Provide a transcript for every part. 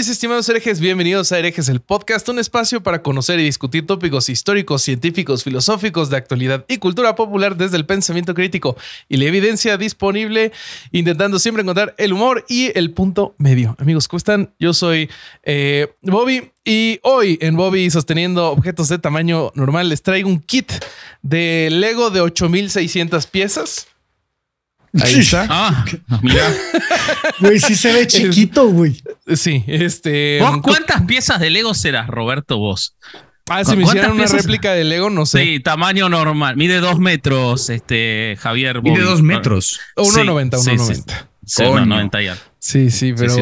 ¿Qué tal mis estimados herejes? Bienvenidos a Herejes, el podcast, un espacio para conocer y discutir tópicos históricos, científicos, filosóficos de actualidad y cultura popular desde el pensamiento crítico y la evidencia disponible, intentando siempre encontrar el humor y el punto medio. Amigos, ¿cómo están? Yo soy eh, Bobby y hoy en Bobby sosteniendo objetos de tamaño normal les traigo un kit de Lego de 8600 piezas. Ahí está. Ah, mira. Güey, sí se ve chiquito, güey. Sí, este. ¿Vos ¿Cuántas piezas de Lego serás, Roberto, vos? Ah, si me hicieran una réplica de Lego, no sé. Sí, tamaño normal. Mide dos metros, este, Javier. Mide dos metros. 1,90, 1,90. Sí, 90 ya. Sí, sí, pero,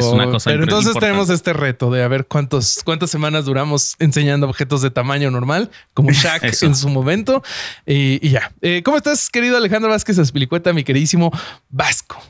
pero entonces tenemos este reto de a ver cuántos, cuántas semanas duramos enseñando objetos de tamaño normal, como Shaq en su momento. Y, ya. Eh, ¿Cómo estás, querido Alejandro Vázquez Aspilicueta, mi queridísimo Vasco?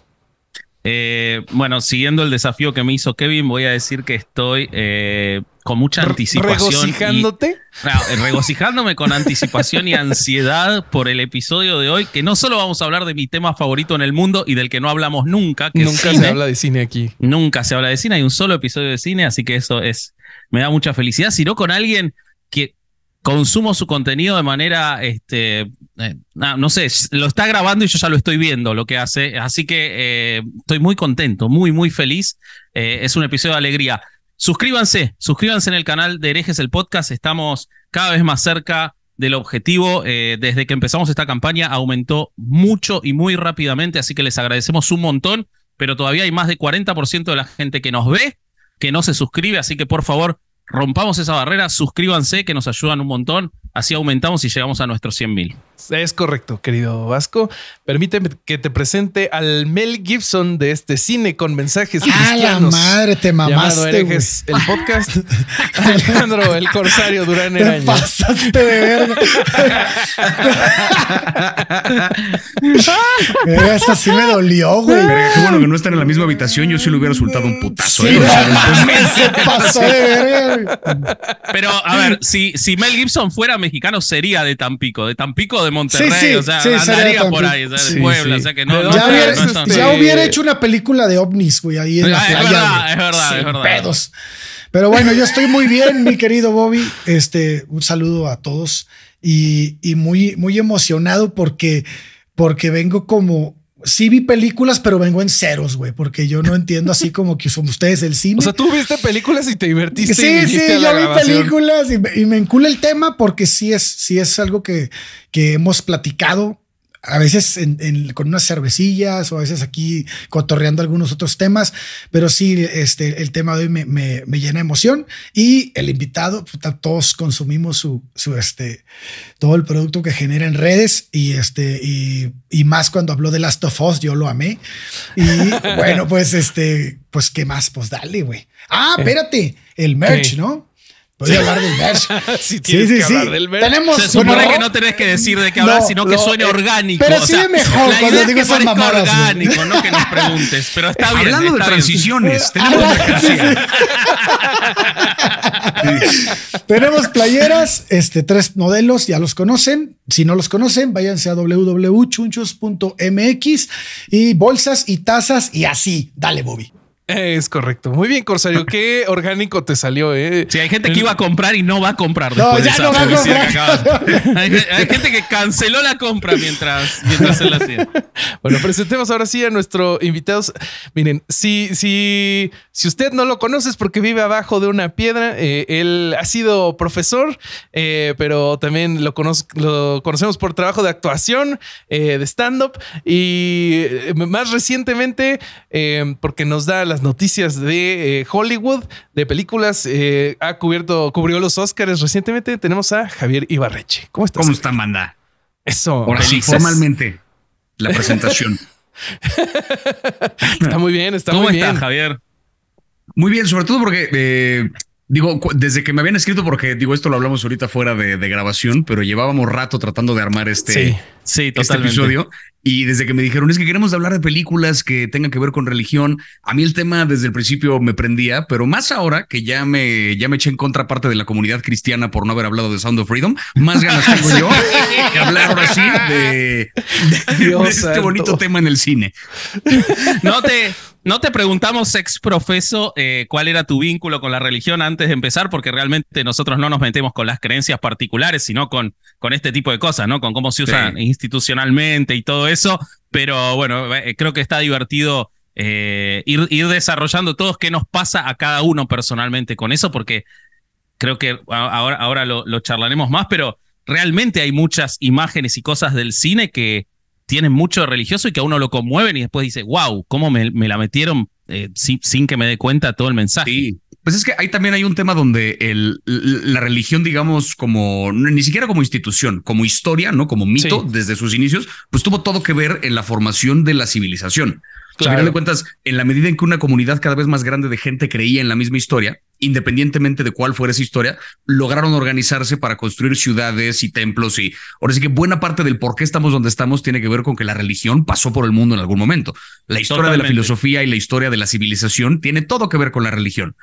Eh, bueno, siguiendo el desafío que me hizo Kevin, voy a decir que estoy eh, con mucha anticipación. ¿Regocijándote? Eh, regocijándome con anticipación y ansiedad por el episodio de hoy, que no solo vamos a hablar de mi tema favorito en el mundo y del que no hablamos nunca. Que nunca se habla de cine aquí. Nunca se habla de cine, hay un solo episodio de cine, así que eso es, me da mucha felicidad, sino con alguien que consumo su contenido de manera, este, eh, no, sé, lo está grabando y yo ya lo estoy viendo lo que hace, así que eh, estoy muy contento, muy, muy feliz. es un episodio de alegría. Suscríbanse, suscríbanse en el canal de Herejes el Podcast. Estamos cada vez más cerca del objetivo. Eh, desde que empezamos esta campaña aumentó mucho y muy rápidamente, así que les agradecemos un montón, pero todavía hay más de 40% de la gente que nos ve que no se suscribe, así que por favor rompamos esa barrera, suscríbanse que nos ayudan un montón, así aumentamos y llegamos a nuestros 100 mil. Es correcto, querido Vasco. Permíteme que te presente al Mel Gibson de este cine con mensajes ¡Ah, la madre! Te mamaste, Herejes, el podcast. Alejandro, el corsario Durán Eraña. Te pasaste de verga. Esta sí me dolió, güey. Qué bueno que no están en la misma habitación. Yo sí le hubiera resultado un putazo. Sí, ¿eh? se pasó de verga, Pero, a ver, si, si Mel Gibson fuera mexicano, sería de Tampico. De Tampico de Monterrey, o sea, andaría por ahí, o sea, de Puebla, o sea que no. Ya, hubiera, ya, hubiera, hecho una película de ovnis, güey, ahí en la playa. Es verdad, es verdad, es verdad. Pedos. Pero bueno, yo estoy muy bien, mi querido Bobby. Este, un saludo a todos y, y muy, muy emocionado porque, porque vengo como, sí vi películas, pero vengo en ceros, güey, porque yo no entiendo así como que son ustedes el cine. O sea, tú viste películas y te divertiste. Sí, sí, yo vi películas y me, y me, encula el tema porque sí es, sí es algo que, que hemos platicado a veces con unas cervecillas o a veces aquí cotorreando algunos otros temas, pero sí, este, el tema de hoy me, me, me llena de emoción y el invitado, todos consumimos su, su, este, todo el producto que genera en redes y, este, y, y más cuando habló de Last of Us, yo lo amé. Y bueno, pues, este, pues, ¿qué más? Pues dale, güey. Ah, espérate, el merch, ¿no? Voy a hablar del merch. sí, sí, sí, sí. Del merch. Tenemos. Se supone no, que no tenés que decir de qué hablar, no, sino que no, suene orgánico. Pero sí sea, mejor la cuando digo es que esas mamadas. orgánico, no que nos preguntes. Pero está bien. Hablando está de bien. transiciones, tenemos tenemos playeras, este, tres modelos, ya los conocen. Si no los conocen, váyanse a www.chunchos.mx y bolsas y tazas y así. Dale, Bobby. Es correcto. Muy bien, Corsario. Qué orgánico te salió, eh. Sí, hay gente que iba a comprar y no va a comprar No, después ya no va a comprar. hay, hay gente que canceló la compra mientras, mientras él la hacía. Bueno, presentemos ahora sí a nuestro invitado. Miren, si, si, si usted no lo conoce es porque vive abajo de una piedra. Eh, él ha sido profesor, eh, pero también lo, conoz- lo conocemos por trabajo de actuación, eh, de stand-up y más recientemente eh, porque nos da las noticias de eh, Hollywood, de películas. eh, ha cubierto, cubrió los Oscars recientemente. Tenemos a Javier Ibarreche. ¿Cómo estás? ¿Cómo está, manda? Eso. Ahora sí, formalmente, la presentación. Está muy bien, está ¿Cómo muy bien. Javier? Muy bien, sobre todo porque, eh, digo, desde que me habían escrito, porque digo, esto lo hablamos ahorita fuera de, de grabación, pero llevábamos rato tratando de armar este, Sí. Sí, este episodio. Y desde que me dijeron, es que queremos hablar de películas que tengan que ver con religión, a mí el tema desde el principio me prendía, pero más ahora que ya me, ya me eché en contra parte de la comunidad cristiana por no haber hablado de Sound of Freedom, más ganas tengo yo de hablar ahora sí de, de- Dios de este bonito tema en el cine. No te, No te preguntamos, ex profeso, eh, cuál era tu vínculo con la religión antes de empezar, porque realmente nosotros no nos metemos con las creencias particulares, sino con, con este tipo de cosas, ¿no? Con cómo se usa institucionalmente y todo eso. Pero bueno, eh, creo que está divertido eh, ir, ir desarrollando todos qué nos pasa a cada uno personalmente con eso, porque creo que ahora, ahora lo, lo charlaremos más, pero realmente hay muchas imágenes y cosas del cine que tienen mucho religioso y que a uno lo conmueven y después dice, wow, ¿cómo me, la metieron eh, sin, que me dé cuenta todo el mensaje? Sí. Pues es que ahí también hay un tema donde el, la religión, digamos, como ni siquiera como institución, como historia, ¿no? Como mito desde sus inicios, pues tuvo todo que ver en la formación de la civilización. Claro. al final de cuentas, en la medida en que una comunidad cada vez más grande de gente creía en la misma historia, independientemente de cuál fuera esa historia, lograron organizarse para construir ciudades y templos y ahora sí que buena parte del por qué estamos donde estamos tiene que ver con que la religión pasó por el mundo en algún momento. La historia de la filosofía y la historia de la civilización tiene todo que ver con la religión.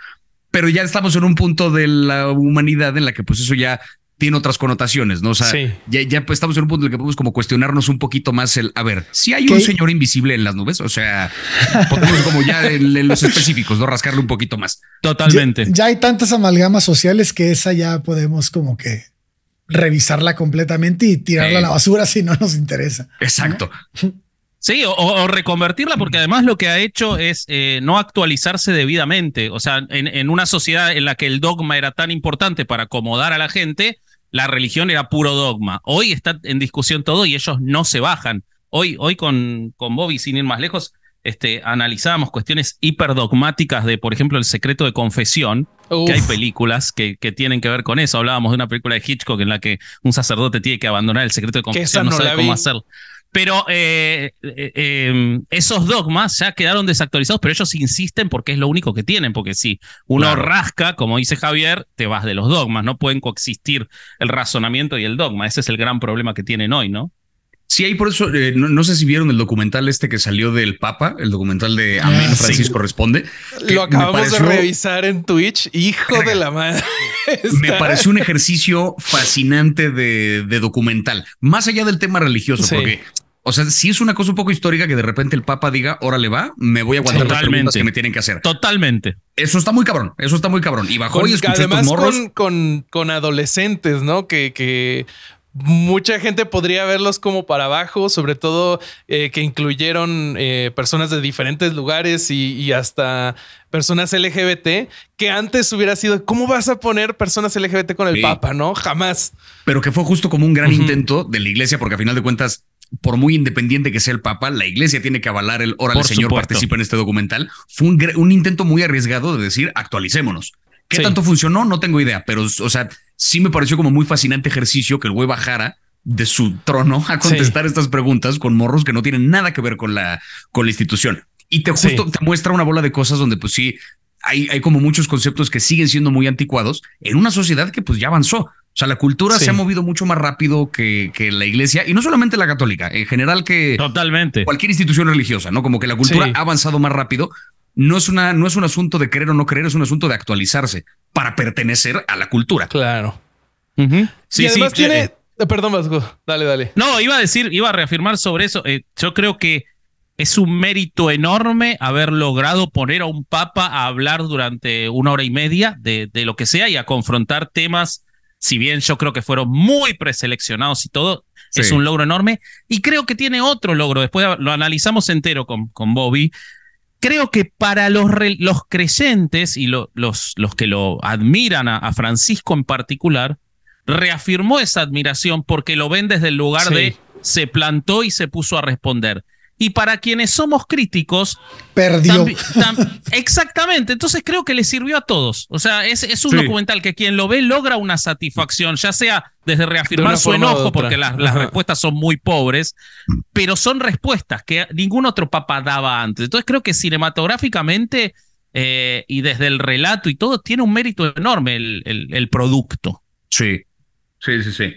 Pero ya estamos en un punto de la humanidad en la que pues eso ya tiene otras connotaciones, ¿no? O sea, ya, ya pues, estamos en un punto en el que podemos como cuestionarnos un poquito más el, a ver, si hay un señor invisible en las nubes, o sea, podemos como ya en, los específicos, ¿no? Rascarle un poquito más. Totalmente. Ya, hay tantas amalgamas sociales que esa ya podemos como que revisarla completamente y tirarla a la basura si no nos interesa. Exacto. Sí, o, reconvertirla, porque además lo que ha hecho es eh, no actualizarse debidamente. O sea, en, en, una sociedad en la que el dogma era tan importante para acomodar a la gente, la religión era puro dogma. Hoy está en discusión todo y ellos no se bajan. Hoy, hoy con, con Bobby, sin ir más lejos, este, analizábamos cuestiones hiperdogmáticas de, por ejemplo, el secreto de confesión, que hay películas que, que, tienen que ver con eso. Hablábamos de una película de Hitchcock en la que un sacerdote tiene que abandonar el secreto de confesión, no, sabe cómo hacerlo. Pero eh, eh, em, esos dogmas ya quedaron desactualizados, pero ellos insisten porque es lo único que tienen, porque si uno rasca, como dice Javier, te vas de los dogmas, no pueden coexistir el razonamiento y el dogma. Ese es el gran problema que tienen hoy, ¿no? Sí, hay por eso, eh, no, sé si vieron el documental este que salió del Papa, el documental de ah, Amén Francisco Responde. Lo acabamos de revisar en Twitch, hijo de la madre. Me pareció un ejercicio fascinante de, documental, más allá del tema religioso, porque o sea, si es una cosa un poco histórica que de repente el Papa diga, órale va, me voy a aguantar las preguntas que me tienen que hacer. Totalmente. Eso está muy cabrón, eso está muy cabrón. Y bajó y escuché además morros. Con, con, con, adolescentes, ¿no? Que, que mucha gente podría verlos como para abajo, sobre todo eh, que incluyeron eh, personas de diferentes lugares y, hasta personas LGBT, que antes hubiera sido, ¿cómo vas a poner personas LGBT con el Papa? No, jamás. Pero que fue justo como un gran intento de la iglesia, porque a final de cuentas por muy independiente que sea el Papa, la iglesia tiene que avalar el órale, señor, participa en este documental. Fue un, intento muy arriesgado de decir, actualicémonos. ¿Qué tanto funcionó? No tengo idea, pero, o sea, sí me pareció como muy fascinante ejercicio que el güey bajara de su trono a contestar estas preguntas con morros que no tienen nada que ver con la, con la institución. Y te justo te muestra una bola de cosas donde, pues sí, hay, hay como muchos conceptos que siguen siendo muy anticuados en una sociedad que pues ya avanzó. O sea, la cultura se ha movido mucho más rápido que, que, la iglesia, y no solamente la católica, en general que Totalmente. cualquier institución religiosa, ¿no? Como que la cultura ha avanzado más rápido. No es, una, no es un asunto de creer o no creer, es un asunto de actualizarse para pertenecer a la cultura. Claro. Sí, y además tiene. Eh, eh, perdón, Vasco. Dale, dale. No, iba a decir, iba a reafirmar sobre eso. Eh, yo creo que es un mérito enorme haber logrado poner a un papa a hablar durante una hora y media de, de lo que sea y a confrontar temas si bien yo creo que fueron muy preseleccionados y todo, es un logro enorme. Y creo que tiene otro logro, después lo analizamos entero con, con Bobby. Creo que para los, los creyentes y los, los, que lo admiran a, Francisco en particular, reafirmó esa admiración porque lo ven desde el lugar de se plantó y se puso a responder y para quienes somos críticos, perdió. exactamente, entonces creo que le sirvió a todos. O sea, es, es un documental que quien lo ve logra una satisfacción, ya sea desde reafirmar su enojo, porque las, las respuestas son muy pobres, pero son respuestas que ningún otro papa daba antes. Entonces creo que cinematográficamente eh, y desde el relato y todo, tiene un mérito enorme el, el, producto. Sí, sí, sí, sí.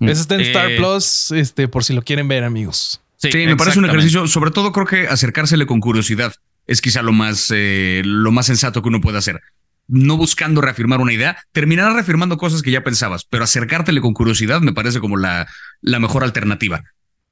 Eso está en Star eh, Plus, este, por si lo quieren ver, amigos. Sí, me parece un ejercicio, sobre todo creo que acercársele con curiosidad es quizá lo más, eh, lo más sensato que uno puede hacer. No buscando reafirmar una idea, terminarás reafirmando cosas que ya pensabas, pero acercártele con curiosidad me parece como la, la mejor alternativa.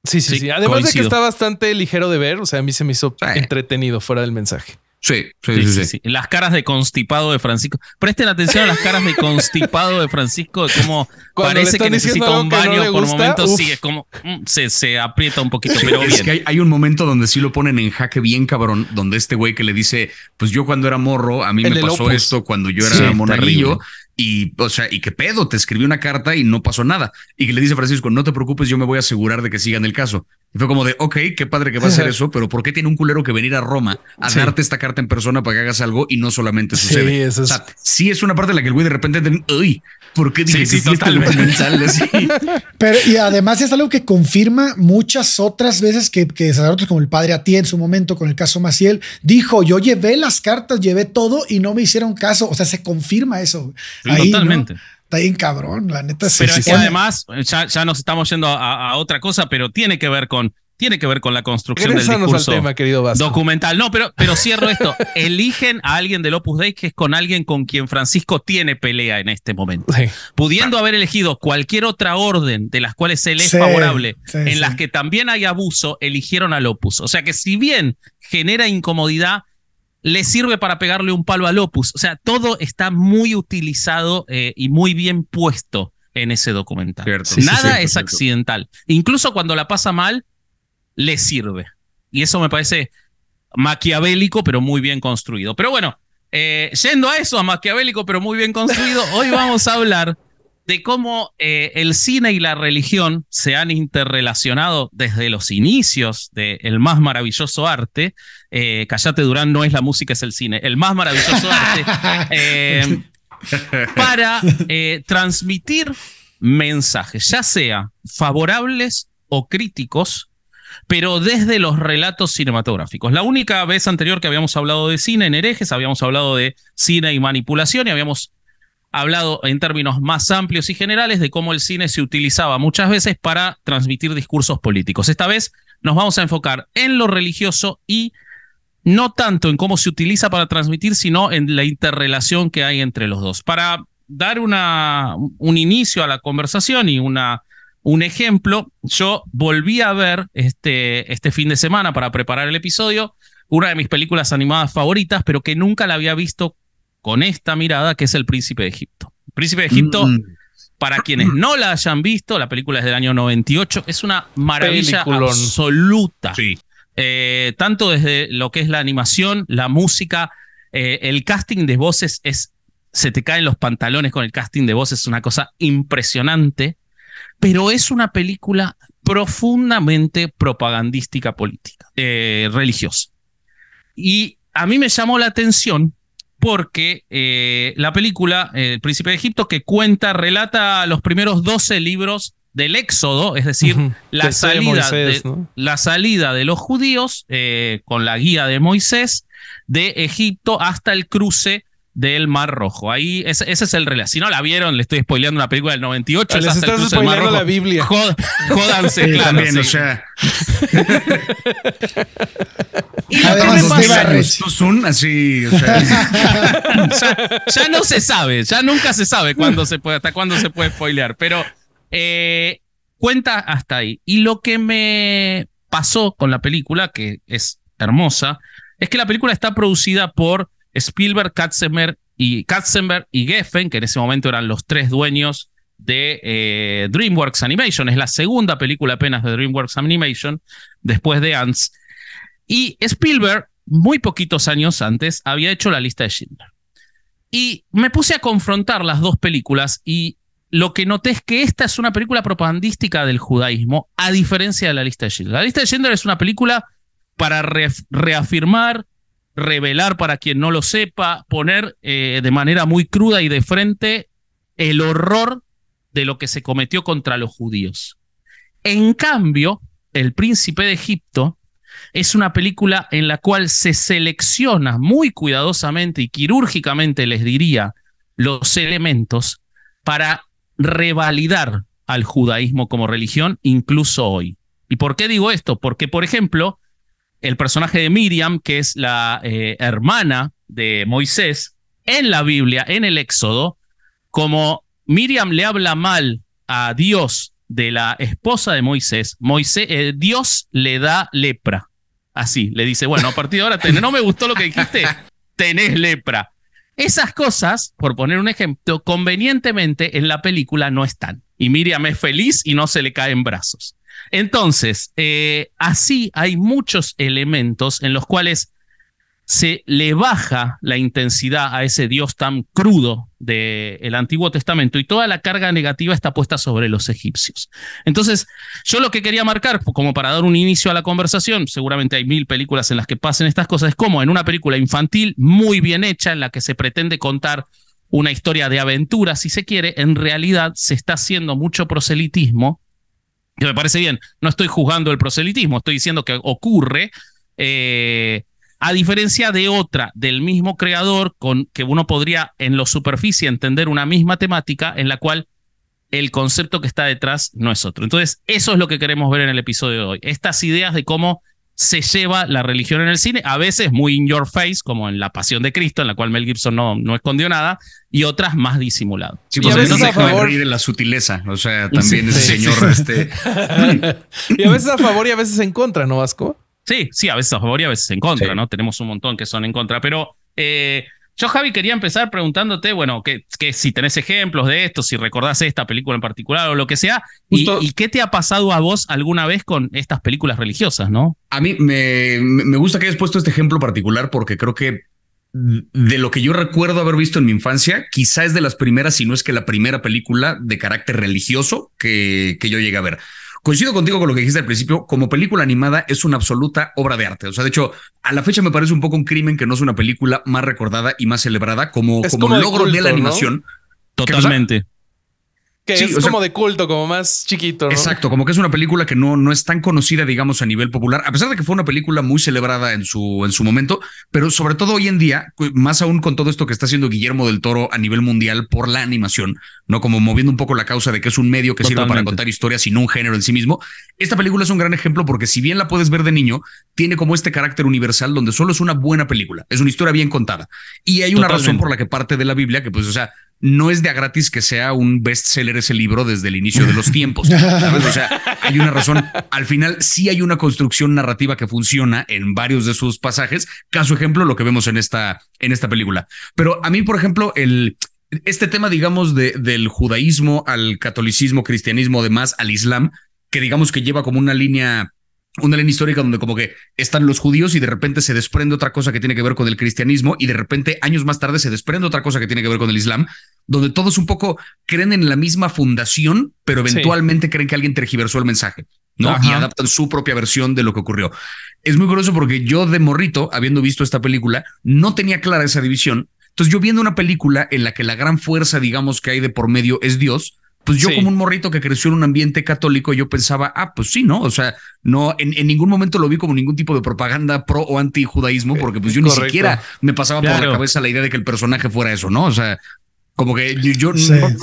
Sí, sí, sí. Además de que está bastante ligero de ver, o sea, a mí se me hizo entretenido fuera del mensaje. Sí sí sí, sí Las caras de constipado de Francisco. Presten atención a las caras de constipado de Francisco, de cómo parece que necesita un baño por momentos. Sí, es como mm, se, se, aprieta un poquito, pero es que hay, un momento donde sí lo ponen en jaque bien cabrón, donde este güey que le dice, pues yo cuando era morro, a mí me pasó esto cuando yo era monaguillo y, o sea, y qué pedo, te escribí una carta y no pasó nada. Y que le dice Francisco, no te preocupes, yo me voy a asegurar de que sigan el caso. Y fue como de, ok, qué padre que va a hacer eso, pero ¿por qué tiene un culero que venir a Roma a darte esta carta en persona para que hagas algo y no solamente sucede? Sí, eso es... O sea, sí es una parte en la que el güey de repente, uy, ¿por qué sí, sí, totalmente. Pero y además es algo que confirma muchas otras veces que, que sacerdotes como el padre Ati en su momento con el caso Maciel dijo, yo llevé las cartas, llevé todo y no me hicieron caso. O sea, se confirma eso. totalmente. Está bien cabrón, la neta. Pero es que además, ya, ya, nos estamos yendo a, otra cosa, pero tiene que ver con tiene que ver con la construcción del discurso tema, querido documental. No, pero, pero cierro esto. Eligen a alguien del Opus Dei que es con alguien con quien Francisco tiene pelea en este momento. Pudiendo haber elegido cualquier otra orden de las cuales él es favorable, en las que también hay abuso, eligieron al Opus. O sea que si bien genera incomodidad, le sirve para pegarle un palo al Opus. O sea, todo está muy utilizado eh, y muy bien puesto en ese documental. Nada es accidental. Incluso cuando la pasa mal, le sirve. Y eso me parece maquiavélico, pero muy bien construido. Pero bueno, eh, yendo a eso, a maquiavélico, pero muy bien construido, hoy vamos a hablar de cómo eh, el cine y la religión se han interrelacionado desde los inicios del más maravilloso arte. Eh, Callate Durán no es la música, es el cine. El más maravilloso arte. Eh, para transmitir mensajes, ya sea favorables o críticos, pero desde los relatos cinematográficos. La única vez anterior que habíamos hablado de cine en herejes, habíamos hablado de cine y manipulación y habíamos hablado en términos más amplios y generales de cómo el cine se utilizaba muchas veces para transmitir discursos políticos. Esta vez nos vamos a enfocar en lo religioso y no tanto en cómo se utiliza para transmitir, sino en la interrelación que hay entre los dos. Para dar una, un inicio a la conversación y una, un ejemplo, yo volví a ver este, este fin de semana para preparar el episodio una de mis películas animadas favoritas, pero que nunca la había visto con esta mirada que es El Príncipe de Egipto. El Príncipe de Egipto, mm. para quienes no la hayan visto, la película es del año 98, es una maravilla absoluta. Eh, tanto desde lo que es la animación, la música, eh, el casting de voces es, se te caen los pantalones con el casting de voces, es una cosa impresionante, pero es una película profundamente propagandística política, eh, religiosa. Y a mí me llamó la atención porque eh, la película El Príncipe de Egipto, que cuenta, relata los primeros 12 libros del Éxodo, es decir, la, salida de, la, salida de, los judíos eh, con la guía de Moisés de Egipto hasta el cruce del Mar Rojo. Ahí ese, es el relato. Si no la vieron, le estoy spoileando una película del 98. Les estás spoileando la Biblia. jódanse, claro. También, o sea. y Además, son así, o sea. ya, no se sabe, ya nunca se sabe cuándo se puede, hasta cuándo se puede spoilear, pero eh, cuenta hasta ahí. Y lo que me pasó con la película, que es hermosa, es que la película está producida por Spielberg, Katzenberg y, y Geffen, que en ese momento eran los tres dueños de eh, DreamWorks Animation. Es la segunda película apenas de DreamWorks Animation, después de Ants. Y Spielberg, muy poquitos años antes, había hecho la lista de Schindler. Y me puse a confrontar las dos películas y lo que noté es que esta es una película propagandística del judaísmo, a diferencia de la lista de Schindler. La lista de Schindler es una película para reafirmar revelar para quien no lo sepa, poner eh, de manera muy cruda y de frente el horror de lo que se cometió contra los judíos. En cambio, El Príncipe de Egipto es una película en la cual se selecciona muy cuidadosamente y quirúrgicamente, les diría, los elementos para revalidar al judaísmo como religión, incluso hoy. ¿Y por qué digo esto? Porque, por ejemplo, el personaje de Miriam, que es la eh, hermana de Moisés, en la Biblia, en el Éxodo, como Miriam le habla mal a Dios de la esposa de Moisés, Moisés, eh, Dios le da lepra. Así, le dice, bueno, a partir de ahora no me gustó lo que dijiste, tenés lepra. Esas cosas, por poner un ejemplo, convenientemente en la película no están. Y Miriam es feliz y no se le caen brazos. Entonces, eh, así hay muchos elementos en los cuales se le baja la intensidad a ese Dios tan crudo del Antiguo Testamento y toda la carga negativa está puesta sobre los egipcios. Entonces, yo lo que quería marcar, como para dar un inicio a la conversación, seguramente hay mil películas en las que pasen estas cosas, es como en una película infantil muy bien hecha, en la que se pretende contar una historia de aventura, si se quiere, en realidad se está haciendo mucho proselitismo, que me parece bien, no estoy juzgando el proselitismo, estoy diciendo que ocurre. Eh, a diferencia de otra del mismo creador, con que uno podría en lo superficie entender una misma temática en la cual el concepto que está detrás no es otro. Entonces, eso es lo que queremos ver en el episodio de hoy. Estas ideas de cómo se lleva la religión en el cine, a veces muy in your face, como en La Pasión de Cristo, en la cual Mel Gibson no, no escondió nada, y otras más disimulado. Sí, pues a veces no se deja de la sutileza, o sea, también ese señor este... y a veces a favor y a veces en contra, ¿no, Vasco? Sí, sí, a veces a favor y a veces en contra, ¿no? Tenemos un montón que son en contra, pero eh, yo, Javi, quería empezar preguntándote, bueno, que, si tenés ejemplos de esto, si recordás esta película en particular o lo que sea, y, qué te ha pasado a vos alguna vez con estas películas religiosas, ¿no? A mí me, me gusta que hayas puesto este ejemplo particular porque creo que de lo que yo recuerdo haber visto en mi infancia, quizá es de las primeras, si no es que la primera película de carácter religioso que, que yo llegué a ver. Coincido contigo con lo que dijiste al principio, como película animada es una absoluta obra de arte. O sea, de hecho, a la fecha me parece un poco un crimen que no es una película más recordada y más celebrada como, como, logro de, la animación. Totalmente es como de culto, como más chiquito. ¿no? Exacto, como que es una película que no, no es tan conocida, digamos, a nivel popular, a pesar de que fue una película muy celebrada en su, en su momento, pero sobre todo hoy en día, más aún con todo esto que está haciendo Guillermo del Toro a nivel mundial por la animación, ¿no? Como moviendo un poco la causa de que es un medio que sirve para contar historias y no un género en sí mismo. Esta película es un gran ejemplo porque si bien la puedes ver de niño, tiene como este carácter universal donde solo es una buena película, es una historia bien contada. Y hay una razón por la que parte de la Biblia, que pues, o sea, no es de a gratis que sea un bestseller ese libro desde el inicio de los tiempos. O sea, hay una razón. Al final sí hay una construcción narrativa que funciona en varios de sus pasajes. Caso ejemplo, lo que vemos en esta, en esta película. Pero a mí, por ejemplo, el, este tema, digamos, de, del judaísmo al catolicismo, cristianismo, además al islam, que digamos que lleva como una línea una línea histórica donde como que están los judíos y de repente se desprende otra cosa que tiene que ver con el cristianismo y de repente años más tarde se desprende otra cosa que tiene que ver con el islam, donde todos un poco creen en la misma fundación, pero eventualmente creen que alguien tergiversó el mensaje, ¿no? Y adaptan su propia versión de lo que ocurrió. Es muy curioso porque yo de morrito, habiendo visto esta película, no tenía clara esa división. Entonces yo viendo una película en la que la gran fuerza, digamos, que hay de por medio es Dios, pues yo como un morrito que creció en un ambiente católico, yo pensaba, ah, pues sí, ¿no? O sea, no, en, ningún momento lo vi como ningún tipo de propaganda pro o anti judaísmo, porque pues yo ni siquiera me pasaba por la cabeza la idea de que el personaje fuera eso, ¿no? O sea, como que yo, no,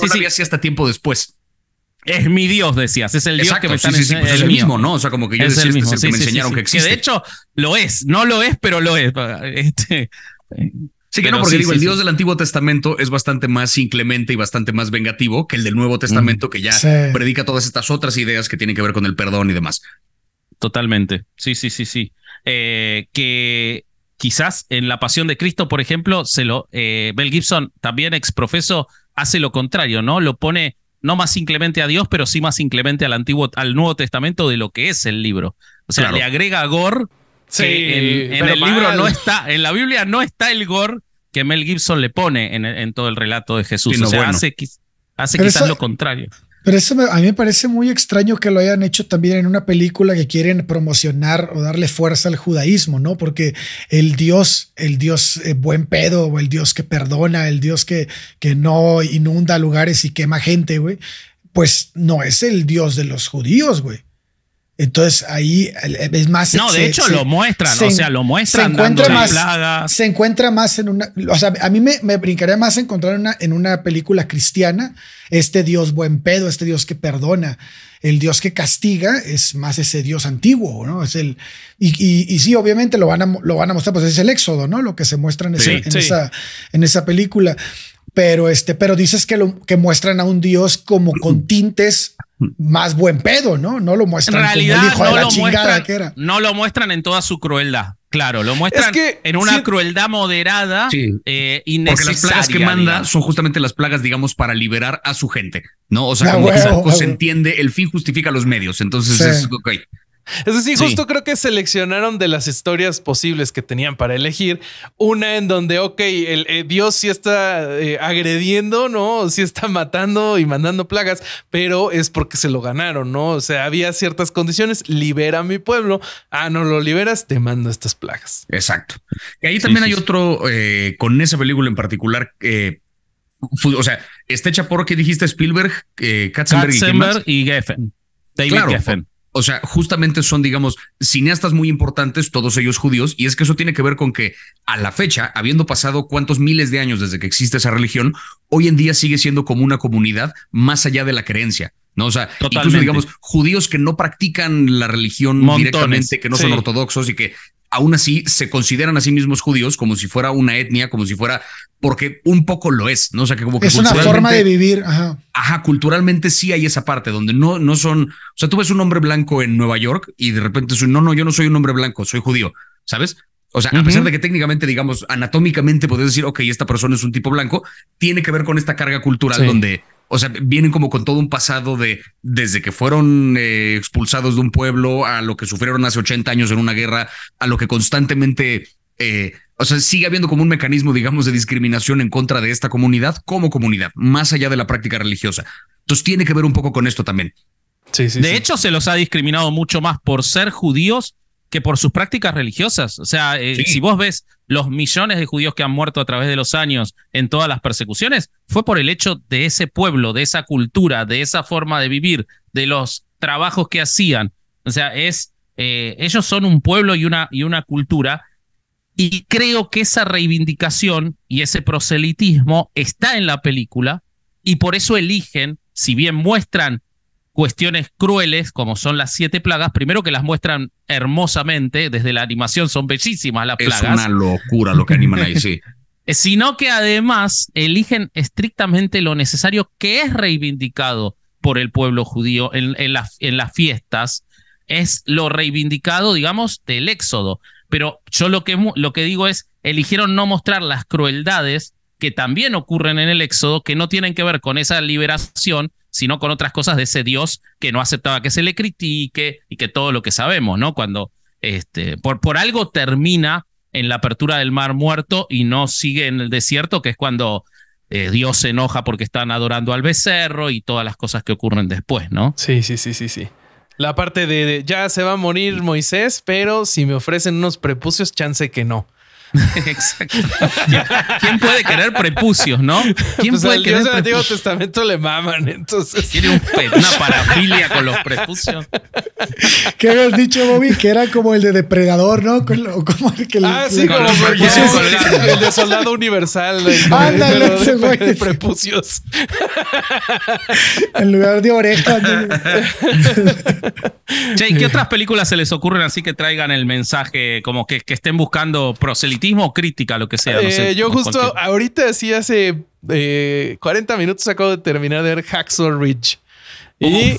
sabía si hasta tiempo después. Es mi Dios, decías. Es el Dios que me está sí, sí, pues es el mismo, ¿no? O sea, como que yo es decía, el mismo. Este es el que me enseñaron que existe. Que de hecho lo es. No lo es, pero lo es. Este, Sí que no, porque digo, el Dios del Antiguo Testamento es bastante más inclemente y bastante más vengativo que el del Nuevo Testamento, que ya predica todas estas otras ideas que tienen que ver con el perdón y demás. Totalmente. Sí, sí, sí, sí. Eh, que quizás en la Pasión de Cristo, por ejemplo, se lo eh, Bell Gibson, también exprofeso, hace lo contrario, ¿no? Lo pone no más inclemente a Dios, pero sí más inclemente al Antiguo, al Nuevo Testamento de lo que es el libro. O sea, le agrega gore Sí, en, el libro no está, en la Biblia no está el gore que Mel Gibson le pone en, todo el relato de Jesús. o sea, hace, quizás lo contrario. Pero eso a mí me parece muy extraño que lo hayan hecho también en una película que quieren promocionar o darle fuerza al judaísmo, ¿no? Porque el Dios, el Dios eh, buen pedo, o el Dios que perdona, el Dios que, que no inunda lugares y quema gente, güey, pues no es el Dios de los judíos, güey. Entonces ahí es más. No, de hecho lo muestran, o sea, lo muestran. Se encuentra, más, se encuentra más en una. O sea, a mí me, me brincaría más encontrar una, en una película cristiana este Dios buen pedo, este Dios que perdona. El Dios que castiga es más ese Dios antiguo, ¿no? Es el. Y, y, sí, obviamente lo van, a, lo van a mostrar, pues es el éxodo, ¿no? Lo que se muestra en, Esa, en esa película. Pero, este, pero dices que, lo, que muestran a un Dios como con tintes más buen pedo, ¿no? No lo muestran en realidad, como el hijo no de la lo chingada muestran, que era. No lo muestran en toda su crueldad. Claro, lo muestran que en una sí- crueldad moderada Sí. eh, Porque las plagas que manda digamos. son justamente las plagas, digamos, para liberar a su gente, ¿no? O sea, Ah, como huevo, se entiende, el fin justifica los medios. Entonces Sí. es ok. Es decir, Sí. justo creo que seleccionaron de las historias posibles que tenían para elegir una en donde, ok, el, eh, Dios sí está eh, agrediendo, ¿no? Sí está matando y mandando plagas, pero es porque se lo ganaron, ¿no? O sea, había ciertas condiciones, libera a mi pueblo, ah, no lo liberas, te mando estas plagas. Exacto. Y ahí también sí, hay sí. otro, eh, con esa película en particular, eh, o sea, está hecha por, ¿qué dijiste? Spielberg, eh, Katzenberg, y y Geffen. David Claro. Geffen. O sea, justamente son, digamos, cineastas muy importantes, todos ellos judíos, y es que eso tiene que ver con que a la fecha, habiendo pasado cuántos miles de años desde que existe esa religión, hoy en día sigue siendo como una comunidad más allá de la creencia. ¿no? O sea, incluso digamos, judíos que no practican la religión Montones. directamente, que no son ortodoxos y que aún así se consideran a sí mismos judíos como si fuera una etnia, como si fuera, porque un poco lo es, ¿no? O sea, que como que Es una forma de vivir. Ajá. Ajá, culturalmente sí hay esa parte donde no, no son, o sea, tú ves un hombre blanco en Nueva York y de repente es un, no, no, yo no soy un hombre blanco, soy judío, ¿sabes? O sea, a pesar de que técnicamente, digamos, anatómicamente podés decir, ok, esta persona es un tipo blanco, tiene que ver con esta carga cultural Sí. donde, o sea, vienen como con todo un pasado de desde que fueron eh, expulsados de un pueblo a lo que sufrieron hace 80 años en una guerra, a lo que constantemente, eh, o sea, sigue habiendo como un mecanismo, digamos, de discriminación en contra de esta comunidad como comunidad, más allá de la práctica religiosa. Entonces tiene que ver un poco con esto también. Sí, sí. de sí. hecho, se los ha discriminado mucho más por ser judíos que por sus prácticas religiosas. O sea, eh, Sí. si vos ves los millones de judíos que han muerto a través de los años en todas las persecuciones, fue por el hecho de ese pueblo, de esa cultura, de esa forma de vivir, de los trabajos que hacían. O sea, es eh, ellos son un pueblo y una, y una cultura. Y creo que esa reivindicación y ese proselitismo está en la película y por eso eligen, si bien muestran cuestiones crueles como son las siete plagas, primero que las muestran hermosamente, desde la animación son bellísimas las Es plagas, una locura lo que animan ahí, sí. eh, sino que además eligen estrictamente lo necesario que es reivindicado por el pueblo judío en, en, las- en las fiestas, es lo reivindicado, digamos, del éxodo. Pero yo lo que, lo que digo es, eligieron no mostrar las crueldades que también ocurren en el éxodo, que no tienen que ver con esa liberación, sino con otras cosas de ese Dios que no aceptaba que se le critique y que todo lo que sabemos, ¿no? Cuando este, por, por algo termina en la apertura del mar muerto y no sigue en el desierto, que es cuando eh, Dios se enoja porque están adorando al becerro y todas las cosas que ocurren después, ¿no? Sí, sí, sí, sí, sí. La parte de, de, ya se va a morir Moisés, pero si me ofrecen unos prepucios, chance que no. Exacto. ¿Quién, puede querer prepucios, no? ¿Quién Pues puede al querer Dios del Antiguo? Testamento le maman, entonces. Tiene un pe- una parafilia con los prepucios. ¿Qué habías dicho, Bobby? Que era como el de depredador, ¿no? Con lo- como el que le- Ah, sí, le- con como los no, prepucios colgando. el de soldado universal. el- Ándale, ese güey. de prepucios. en lugar de orejas. ¿no? Che, ¿y ¿qué otras películas se les ocurren así que traigan el mensaje, como que, que estén buscando proselitismo o crítica, lo que sea? No sé, Eh, yo justo cualquier- ahorita, sí, hace eh, 40 minutos acabo de terminar de ver Hacksaw Ridge. Y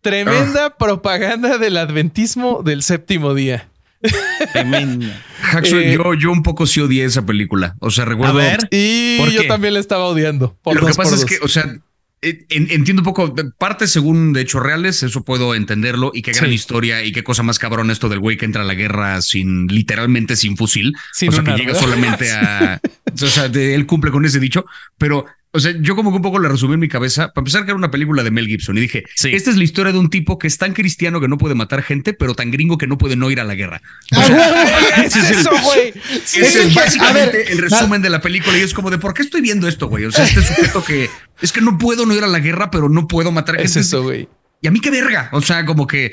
tremenda Ah. propaganda del adventismo del séptimo día. Hacksaw, Eh, yo, yo un poco sí odié esa película. O sea, recuerdo. A ver. Y ¿Por yo también la estaba odiando. Por lo que pasa es dos. que, o sea, eh, entiendo un poco, parte según de hechos reales, eso puedo entenderlo, y qué gran Sí. historia, y qué cosa más cabrón esto del güey que entra a la guerra sin, literalmente sin fusil. Sin o sea, que llega solamente a. o sea, de- él cumple con ese dicho, pero. O sea, yo como que un poco le resumí en mi cabeza, para empezar que era una película de Mel Gibson y dije, Sí. esta es la historia de un tipo que es tan cristiano que no puede matar gente, pero tan gringo que no puede no ir a la guerra. Ah, huevo. ¿Qué es eso, güey? Ese Es es, básicamente ver, el resumen de la película y es como de ¿por qué estoy viendo esto, güey? O sea, este sujeto que es que no puedo no ir a la guerra, pero no puedo matar Es gente. eso, güey. Y a mí qué verga. O sea, como que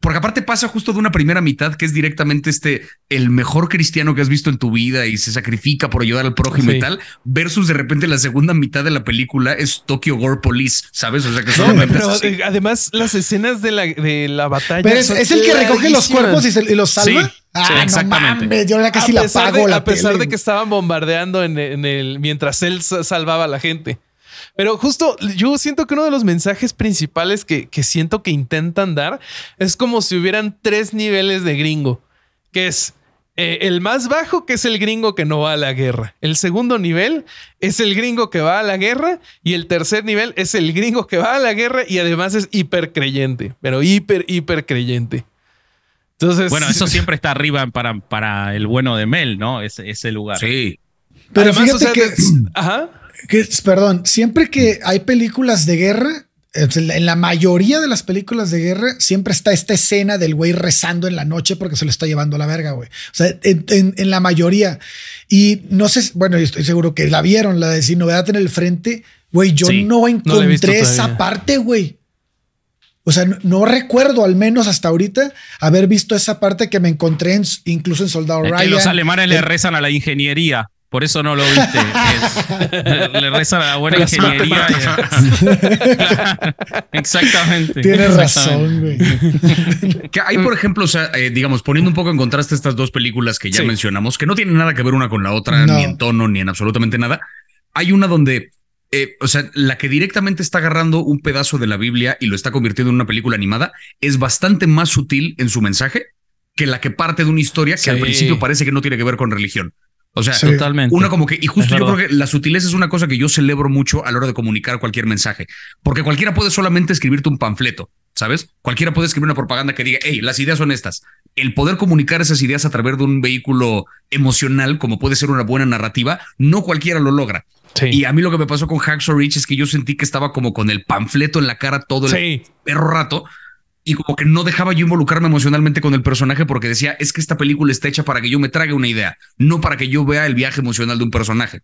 porque aparte pasa justo de una primera mitad que es directamente este el mejor cristiano que has visto en tu vida y se sacrifica por ayudar al prójimo Sí. y tal, versus de repente la segunda mitad de la película es Tokyo Gore Police, ¿sabes? O sea, que No, pero es así. eh, además las escenas de la, de la batalla. Pero es, el que recoge los cuerpos y, se- y los salva. Sí, ah, sí, no exactamente. mames, yo casi a la pesar pago de, la a pesar tele. de que estaban bombardeando en, en el mientras él sa- salvaba a la gente. Pero justo yo siento que uno de los mensajes principales que, que siento que intentan dar es como si hubieran tres niveles de gringo, que es eh, el más bajo, que es el gringo que no va a la guerra. El segundo nivel es el gringo que va a la guerra. Y el tercer nivel es el gringo que va a la guerra y además es hiper creyente, pero hiper, hiper creyente. Entonces, bueno, eso siempre está arriba para, para el bueno de Mel, ¿no? Ese, ese lugar. Sí. Pero fíjate que, ajá. Que, perdón, siempre que hay películas de guerra, en la mayoría de las películas de guerra siempre está esta escena del güey rezando en la noche porque se lo está llevando a la verga, güey. O sea, en, la mayoría. Y no sé, bueno, estoy seguro que la vieron, la de Sin Novedad en el Frente. Güey, yo no encontré esa parte, güey. O sea, no, recuerdo, al menos hasta ahorita, haber visto esa parte que me encontré incluso en Soldado Ryan. los alemanes le rezan a la ingeniería. Por eso no lo viste. le rezan a la buena ingeniería. exactamente. Tienes razón, güey. Que hay, por ejemplo, o sea, eh, digamos, poniendo un poco en contraste estas dos películas que ya mencionamos, que no tienen nada que ver una con la otra, ni en tono, ni en absolutamente nada. Hay una donde eh, o sea, la que directamente está agarrando un pedazo de la Biblia y lo está convirtiendo en una película animada es bastante más sutil en su mensaje que la que parte de una historia que al principio parece que no tiene que ver con religión. O sea, totalmente. Una como que, y justo yo creo que la sutileza es una cosa que yo celebro mucho a la hora de comunicar cualquier mensaje, porque cualquiera puede solamente escribirte un panfleto, ¿sabes? Cualquiera puede escribir una propaganda que diga, hey, las ideas son estas. El poder comunicar esas ideas a través de un vehículo emocional, como puede ser una buena narrativa, no cualquiera lo logra. Y a mí lo que me pasó con Hacksaw Ridge es que yo sentí que estaba como con el panfleto en la cara todo el perro rato y como que no dejaba yo involucrarme emocionalmente con el personaje porque decía, es que esta película está hecha para que yo me trague una idea, no para que yo vea el viaje emocional de un personaje.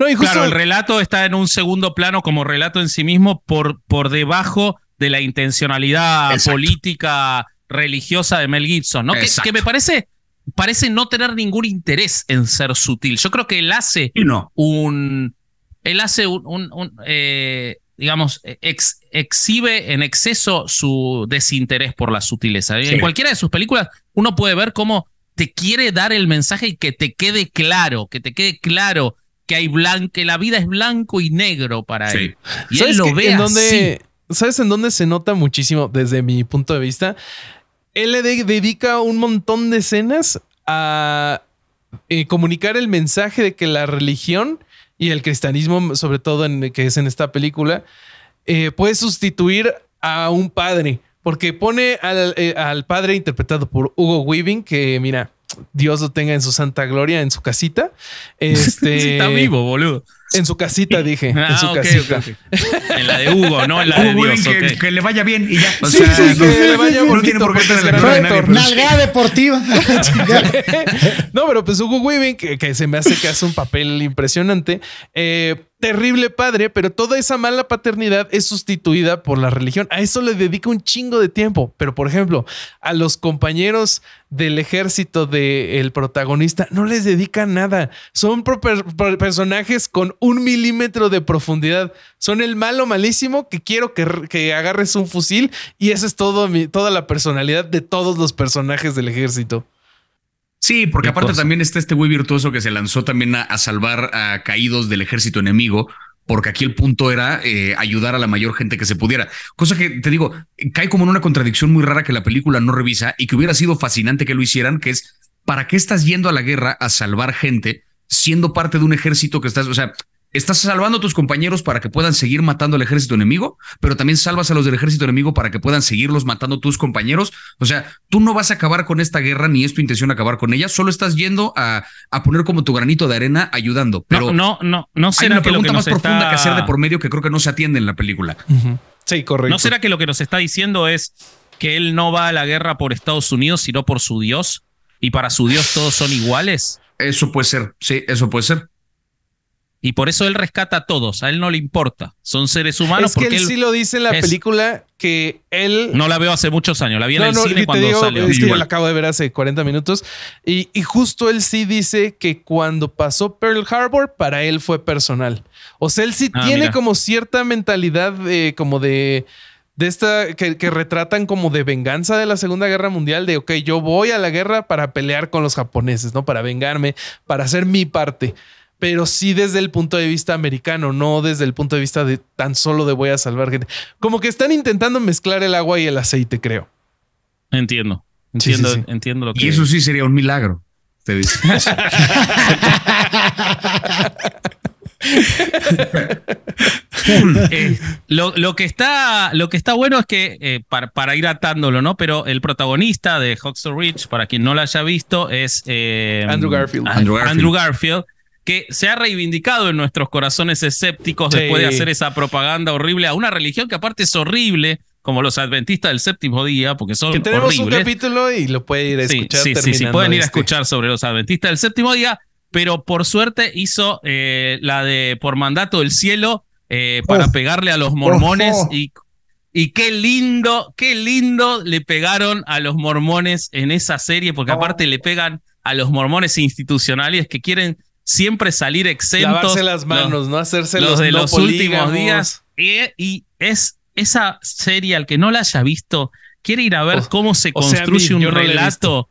No, y Claro, el relato está en un segundo plano como relato en sí mismo por, por debajo de la intencionalidad política religiosa de Mel Gibson, ¿no? Que, me parece, parece no tener ningún interés en ser sutil. Yo creo que él hace un. Él hace un. Eh, digamos, e-, exhibe en exceso su desinterés por la sutileza. En cualquiera de sus películas uno puede ver cómo te quiere dar el mensaje y que te quede claro, que te quede claro que hay que la vida es blanco y negro para él. Y él lo ve en ¿Sabes en dónde se nota muchísimo desde mi punto de vista? Él le dedica un montón de escenas a eh, comunicar el mensaje de que la religión y el cristianismo, sobre todo en, que es en esta película, eh, puede sustituir a un padre, porque pone al, eh, al, padre interpretado por Hugo Weaving, que mira, Dios lo tenga en su santa gloria, en su casita. Este, Está vivo, boludo. En su casita, dije. en ah, su casita. En la de Hugo, no en la de Dios. Que, le vaya bien y ya. sí, sí, sí, que le vaya no tiene por qué estar Nalgada deportiva. no, pero pues Hugo Weaving, que, que, se me hace que hace un papel impresionante. Eh, terrible padre, pero toda esa mala paternidad es sustituida por la religión. A eso le dedica un chingo de tiempo. Pero, por ejemplo, a los compañeros del ejército del protagonista no les dedica nada. Son personajes con un milímetro de profundidad. Son el malo malísimo que quiero que, que agarres un fusil y esa es todo toda la personalidad de todos los personajes del ejército. Sí, porque aparte también está este güey virtuoso que se lanzó también a, salvar a caídos del ejército enemigo, porque aquí el punto era eh, ayudar a la mayor gente que se pudiera. Cosa que te digo, cae como en una contradicción muy rara que la película no revisa y que hubiera sido fascinante que lo hicieran, que es, ¿para qué estás yendo a la guerra a salvar gente siendo parte de un ejército que estás, o sea, estás salvando a tus compañeros para que puedan seguir matando al ejército enemigo, pero también salvas a los del ejército enemigo para que puedan seguirlos matando tus compañeros. O sea, tú no vas a acabar con esta guerra ni es tu intención acabar con ella, solo estás yendo a, a poner como tu granito de arena ayudando. Pero no, no, no, Hay una pregunta más profunda que hacer de por medio que creo que no se atiende en la película. Sí, correcto. ¿No será que lo que nos está diciendo es que él no va a la guerra por Estados Unidos, sino por su Dios? Y para su Dios todos son iguales. Eso puede ser, sí, eso puede ser. Y por eso él rescata a todos, a él no le importa. Son seres humanos. Es que él, sí lo dice en la película que él. No la veo hace muchos años, la vi en el cine cuando salió. Es que yo la acabo de ver hace 40 minutos. Y, y, justo él sí dice que cuando pasó Pearl Harbor, para él fue personal. O sea, él sí ah, tiene como cierta mentalidad de, como de de esta que, que, retratan como de venganza de la Segunda Guerra Mundial, de, ok, yo voy a la guerra para pelear con los japoneses, ¿no? Para vengarme, para hacer mi parte. Pero sí desde el punto de vista americano, no desde el punto de vista de tan solo de voy a salvar gente. Como que están intentando mezclar el agua y el aceite, creo. Entiendo. Entiendo, entiendo lo que. Y eso sí sería un milagro. Te dice. Eh, lo, que está, lo que está bueno es que, eh, para, ir atándolo, ¿no? Pero el protagonista de Huxley Rich, para quien no lo haya visto, es eh, Andrew, Garfield. Andrew, Garfield. Que se ha reivindicado en nuestros corazones escépticos después de hacer esa propaganda horrible a una religión que aparte es horrible, como los adventistas del séptimo día, porque son que tenemos un capítulo y lo puede ir a escuchar. Sí, sí, sí, pueden ir a este. escuchar sobre los adventistas del séptimo día, pero por suerte hizo eh, la de por mandato del cielo eh, para pegarle a los mormones y, y qué lindo, qué lindo le pegaron a los mormones en esa serie, porque aparte le pegan a los mormones institucionales que quieren siempre salir exentos. Lavarse las manos, no hacerse los, de los últimos días. y es esa serie, al que no la haya visto, quiere ir a ver cómo se construye un relato,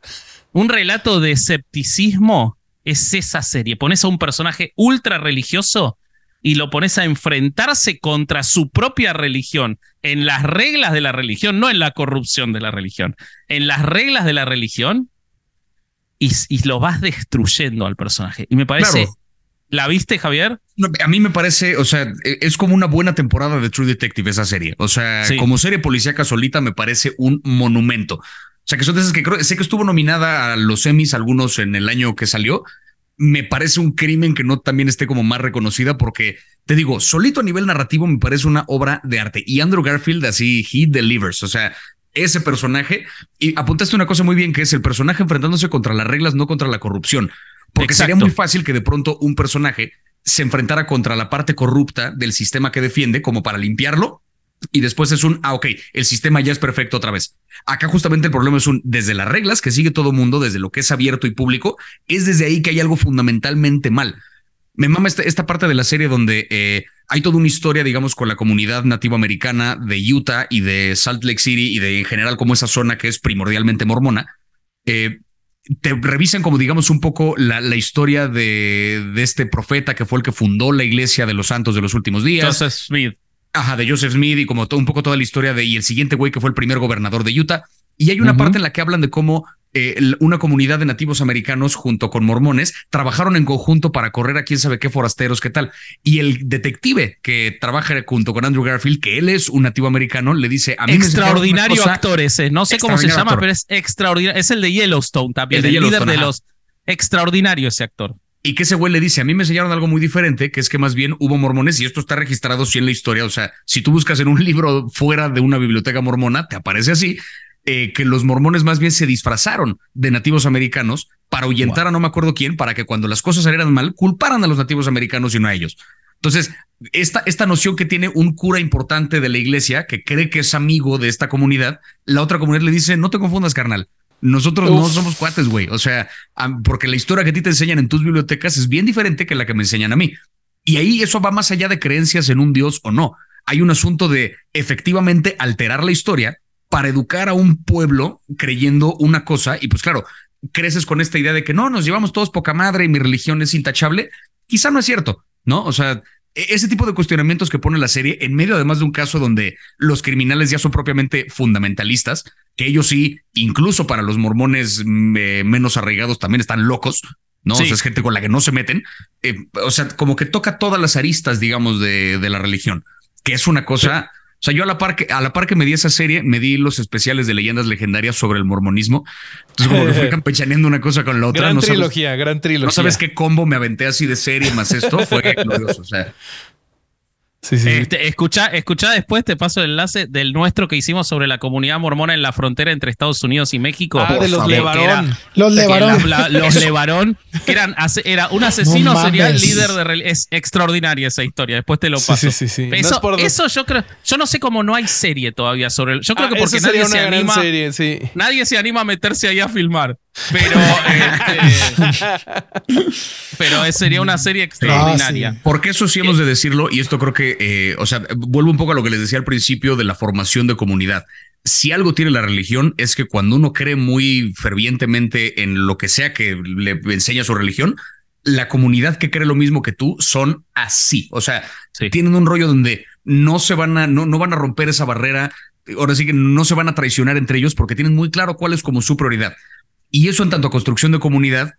un relato de escepticismo, es esa serie. Pones a un personaje ultra religioso y lo pones a enfrentarse contra su propia religión, en las reglas de la religión, no en la corrupción de la religión, en las reglas de la religión, y, lo vas destruyendo al personaje. Y me parece ¿La viste, Javier? a mí me parece, o sea, e, es como una buena temporada de True Detective esa serie. O sea, como serie policíaca solita me parece un monumento. O sea, que son de esas que creo, sé que estuvo nominada a los Emmys, algunos en el año que salió. Me parece un crimen que no también esté como más reconocida porque, te digo, solito a nivel narrativo me parece una obra de arte. Y Andrew Garfield así, he delivers. O sea, ese personaje. Y apuntaste una cosa muy bien, que es el personaje enfrentándose contra las reglas, no contra la corrupción. Porque sería muy fácil que de pronto un personaje se enfrentara contra la parte corrupta del sistema que defiende como para limpiarlo y después es un, ah, ok, el sistema ya es perfecto otra vez. Acá justamente el problema es un, desde las reglas que sigue todo mundo, desde lo que es abierto y público, es desde ahí que hay algo fundamentalmente mal. Me mama esta, parte de la serie donde eh, hay toda una historia, digamos, con la comunidad nativoamericana de Utah y de Salt Lake City y de en general como esa zona que es primordialmente mormona. Eh, te revisan como digamos un poco la, la historia de, de, este profeta que fue el que fundó la iglesia de los santos de los últimos días. Joseph Smith. Ajá, de Joseph Smith y como todo, un poco toda la historia de y el siguiente güey que fue el primer gobernador de Utah. Y hay una parte en la que hablan de cómo eh, una comunidad de nativos americanos junto con mormones trabajaron en conjunto para correr a quién sabe qué forasteros, qué tal. Y el detective que trabaja junto con Andrew Garfield, que él es un nativo americano, le dice a mí Extraordinario actor ese, no sé cómo se llama, pero es extraordinario. Es el de Yellowstone también, el, líder de los. Extraordinario ese actor. Y que ese güey le dice, a mí me enseñaron algo muy diferente, que es que más bien hubo mormones y esto está registrado sí en la historia. O sea, si tú buscas en un libro fuera de una biblioteca mormona, te aparece así, eh, que los mormones más bien se disfrazaron de nativos americanos para ahuyentar a no me acuerdo quién, para que cuando las cosas salieran mal, culparan a los nativos americanos y no a ellos. Entonces, esta, esta noción que tiene un cura importante de la iglesia, que cree que es amigo de esta comunidad, la otra comunidad le dice, no te confundas, carnal. Nosotros no somos cuates, güey. O sea, porque la historia que a ti te enseñan en tus bibliotecas es bien diferente que la que me enseñan a mí. Y ahí eso va más allá de creencias en un Dios o no. Hay un asunto de efectivamente alterar la historia para educar a un pueblo creyendo una cosa. Y pues claro, creces con esta idea de que no, nos llevamos todos poca madre y mi religión es intachable. Quizá no es cierto, ¿no? O sea, e-, ese tipo de cuestionamientos que pone la serie, en medio además de un caso donde los criminales ya son propiamente fundamentalistas, que ellos sí, incluso para los mormones eh, menos arraigados, también están locos, ¿no? O sea, es gente con la que no se meten. Eh, o sea, como que toca todas las aristas, digamos, de, de la religión, que es una cosa o sea, yo a la par que, a la par que me di esa serie, me di los especiales de leyendas legendarias sobre el mormonismo. Entonces, como que fui campechaneando una cosa con la otra. Gran trilogía, gran trilogía. No sabes qué combo me aventé así de serie más esto. Fue glorioso. O sea, Sí, sí, este, escucha, escucha después, te paso el enlace del nuestro que hicimos sobre la comunidad mormona en la frontera entre Estados Unidos y México. Ah, de los Levarón. Los Levarón. los Levarón, que eran, era un asesino serial líder de es extraordinaria esa historia. Después te lo paso. Sí, sí, sí. Eso, eso, yo creo, yo no sé cómo no hay serie todavía sobre el. Yo creo ah, que porque nadie se anima. Serie, nadie se anima a meterse ahí a filmar. Pero, este, pero sería una serie extraordinaria. Ah, Porque eso sí hemos de decirlo, y esto creo que, eh, o sea, vuelvo un poco a lo que les decía al principio de la formación de comunidad. Si algo tiene la religión es que cuando uno cree muy fervientemente en lo que sea que le enseña su religión, la comunidad que cree lo mismo que tú son así. O sea, tienen un rollo donde no se van a, no, no van a romper esa barrera. Ahora sí que no se van a traicionar entre ellos porque tienen muy claro cuál es como su prioridad. Y eso en tanto a construcción de comunidad,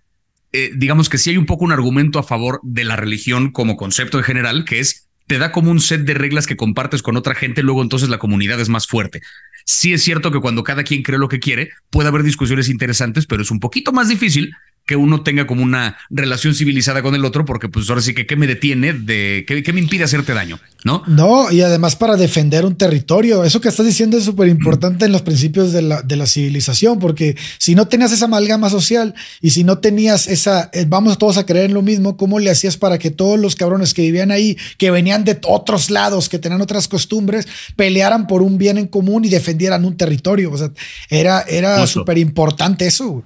eh, digamos que sí hay un poco un argumento a favor de la religión como concepto en general, que es te da como un set de reglas que compartes con otra gente, luego entonces la comunidad es más fuerte. Sí es cierto que cuando cada quien cree lo que quiere, puede haber discusiones interesantes, pero es un poquito más difícil que uno tenga como una relación civilizada con el otro, porque pues ahora sí que qué me detiene de qué, me impide hacerte daño, ¿no? No, y además para defender un territorio, eso que estás diciendo es súper importante en los principios de la, de la civilización, porque si no tenías esa amalgama social y si no tenías esa, eh, vamos todos a creer en lo mismo, ¿cómo le hacías para que todos los cabrones que vivían ahí, que venían de otros lados, que tenían otras costumbres, pelearan por un bien en común y defendieran un territorio? O sea, era, era súper importante eso.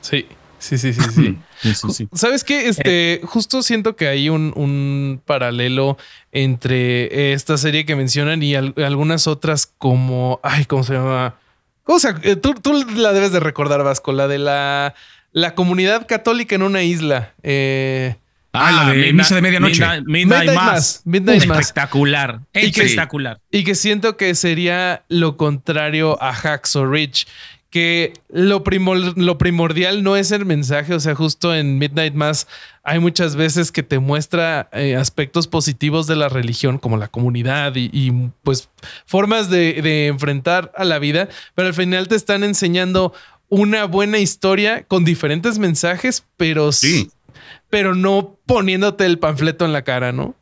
Sí. Sí, sí, sí, sí. ¿Sabes qué? Este, justo siento que hay un, paralelo entre esta serie que mencionan y algunas otras como, ay, ¿cómo se llama? O sea, eh, tú, la debes de recordar, Vasco, la de la, la comunidad católica en una isla. Eh, ah, la de misa de medianoche. Midnight, Mass. Midnight Mass. Espectacular. Espectacular. Y que, siento que sería lo contrario a Hacksaw Ridge que lo, lo, primordial no es el mensaje, o sea, justo en Midnight Mass hay muchas veces que te muestra eh, aspectos positivos de la religión, como la comunidad y, pues formas de, enfrentar a la vida, pero al final te están enseñando una buena historia con diferentes mensajes, pero sí, pero no poniéndote el panfleto en la cara, ¿no?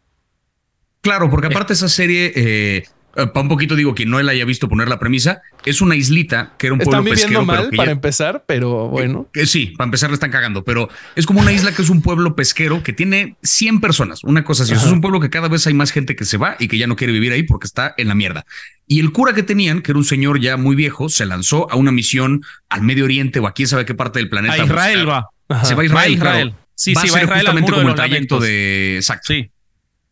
Claro, porque aparte esa serie... Eh, para un poquito digo que no él haya visto poner la premisa, es una islita que era un pueblo pesquero. mal para empezar, pero bueno. Que, sí, para empezar le están cagando, pero es como una isla que es un pueblo pesquero que tiene 100 personas, una cosa así. es un pueblo que cada vez hay más gente que se va y que ya no quiere vivir ahí porque está en la mierda. Y el cura que tenían, que era un señor ya muy viejo, se lanzó a una misión al Medio Oriente o a quién sabe qué parte del planeta. A Israel va. Se va a Israel. Israel. Sí, sí, va a Israel justamente como el trayecto de. Exacto. Sí.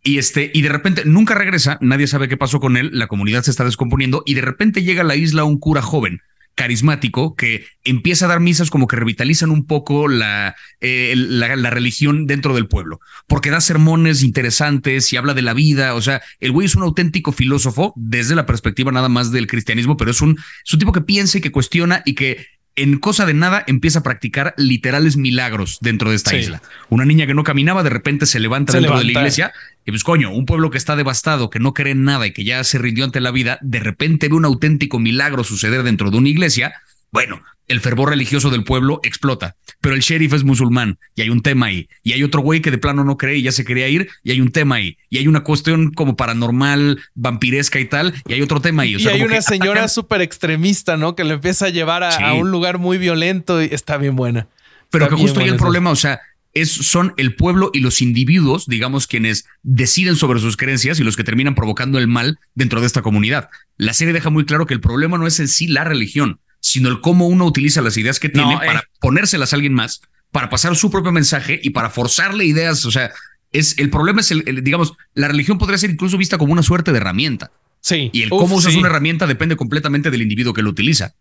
Y, este, y de repente nunca regresa, nadie sabe qué pasó con él, la comunidad se está descomponiendo y de repente llega a la isla un cura joven, carismático, que empieza a dar misas como que revitalizan un poco la, eh, la, la, religión dentro del pueblo, porque da sermones interesantes y habla de la vida, o sea, el güey es un auténtico filósofo desde la perspectiva nada más del cristianismo, pero es un, es un tipo que piensa y que cuestiona y que en cosa de nada empieza a practicar literales milagros dentro de esta isla. Una niña que no caminaba de repente se levanta dentro de la iglesia y pues coño, un pueblo que está devastado, que no cree en nada y que ya se rindió ante la vida, de repente ve un auténtico milagro suceder dentro de una iglesia. Bueno, el fervor religioso del pueblo explota. Pero el sheriff es musulmán y hay un tema ahí. Y hay otro güey que de plano no cree y ya se quería ir y hay un tema ahí. Y hay una cuestión como paranormal, vampiresca y tal y hay otro tema ahí. y hay una señora súper extremista, ¿no? Que le empieza a llevar a, un lugar muy violento y está bien buena. Pero que justo ahí el problema, o sea, es, son el pueblo y los individuos, digamos, quienes deciden sobre sus creencias y los que terminan provocando el mal dentro de esta comunidad. La serie deja muy claro que el problema no es en sí la religión, sino el cómo uno utiliza las ideas que tiene para eh. ponérselas a alguien más, para pasar su propio mensaje y para forzarle ideas. O sea, es el problema es el, digamos, la religión podría ser incluso vista como una suerte de herramienta. Sí. Y el cómo usas una herramienta depende completamente del individuo que lo utiliza.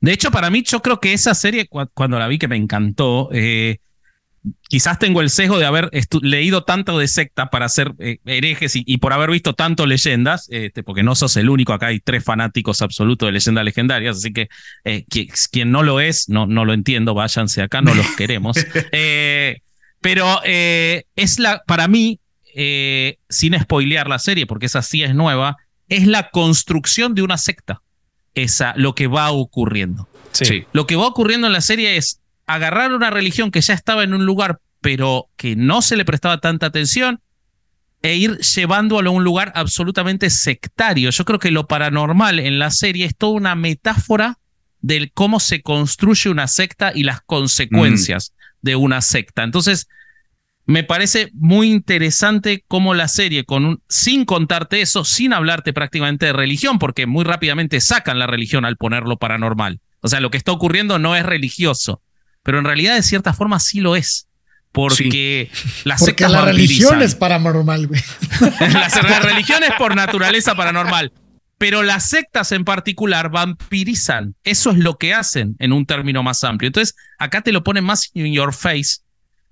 De hecho, para mí, yo creo que esa serie, cuando la vi, que me encantó, eh, quizás tengo el sesgo de haber leído tanto de secta para ser eh, herejes y, por haber visto tanto leyendas, este, porque no sos el único, acá hay tres fanáticos absolutos de leyendas legendarias, así que eh, quien no lo es, no, no lo entiendo, váyanse acá, no los queremos. Eh, pero es la, para mí, sin spoilear la serie, porque esa sí es nueva, es la construcción de una secta. Esa, lo que va ocurriendo. sí. Lo que va ocurriendo en la serie es agarrar una religión que ya estaba en un lugar, pero que no se le prestaba tanta atención, e ir llevándolo a un lugar absolutamente sectario. Yo creo que lo paranormal en la serie es toda una metáfora de cómo se construye una secta y las consecuencias mm. de una secta. Entonces, me parece muy interesante cómo la serie, con un, sin contarte eso, sin hablarte prácticamente de religión, porque muy rápidamente sacan la religión al ponerlo paranormal. O sea, lo que está ocurriendo no es religioso, pero en realidad de cierta forma sí lo es. Porque la Porque la religión es paranormal, güey. la, religión es por naturaleza paranormal. Pero las sectas en particular vampirizan. Eso es lo que hacen en un término más amplio. Entonces, acá te lo ponen más in your face.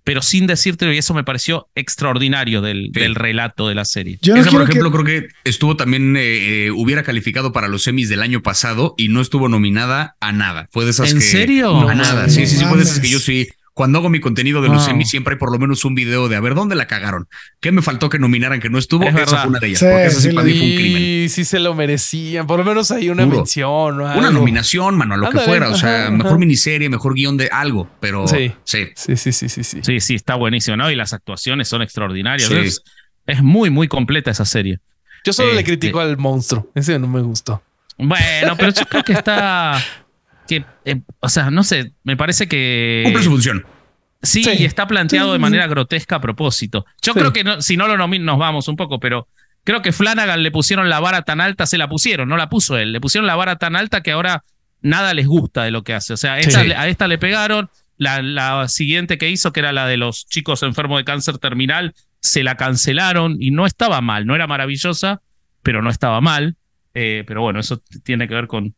Pero sin decirte y eso me pareció extraordinario del, del relato de la serie. Yo por ejemplo, creo que estuvo también, eh, eh, hubiera calificado para los semis del año pasado y no estuvo nominada a nada. Fue de esas ¿En serio? A nada. sí, sí, sí, fue de esas que yo sí cuando hago mi contenido de los semis, siempre hay por lo menos un video de a ver dónde la cagaron. ¿Qué me faltó que nominaran que no estuvo? Es esa fue una de ellas. porque esa sí, para mí fue un crimen. Y sí se lo merecían. Por lo menos hay una mención. O Una nominación, mano, a lo que fuera. O sea, mejor miniserie, mejor guion de algo. Pero sí. Sí, sí, sí, sí. Sí, sí, sí está buenísimo, ¿no? Y las actuaciones son extraordinarias. Es, es, muy, muy completa esa serie. Yo solo le este critico al monstruo. Ese no me gustó. Bueno, pero yo creo que está. Que, eh, o sea, no sé, me parece que. Cumple su función. Sí, y está planteado de manera grotesca a propósito. Yo creo que si no lo nominan nos vamos un poco, pero creo que Flanagan le pusieron la vara tan alta, se la pusieron, no la puso él, le pusieron la vara tan alta que ahora nada les gusta de lo que hace. O sea, a esta le pegaron, la, siguiente que hizo, que era la de los chicos enfermos de cáncer terminal, se la cancelaron y no estaba mal, no era maravillosa, pero no estaba mal. Eh, pero bueno, eso tiene que ver con,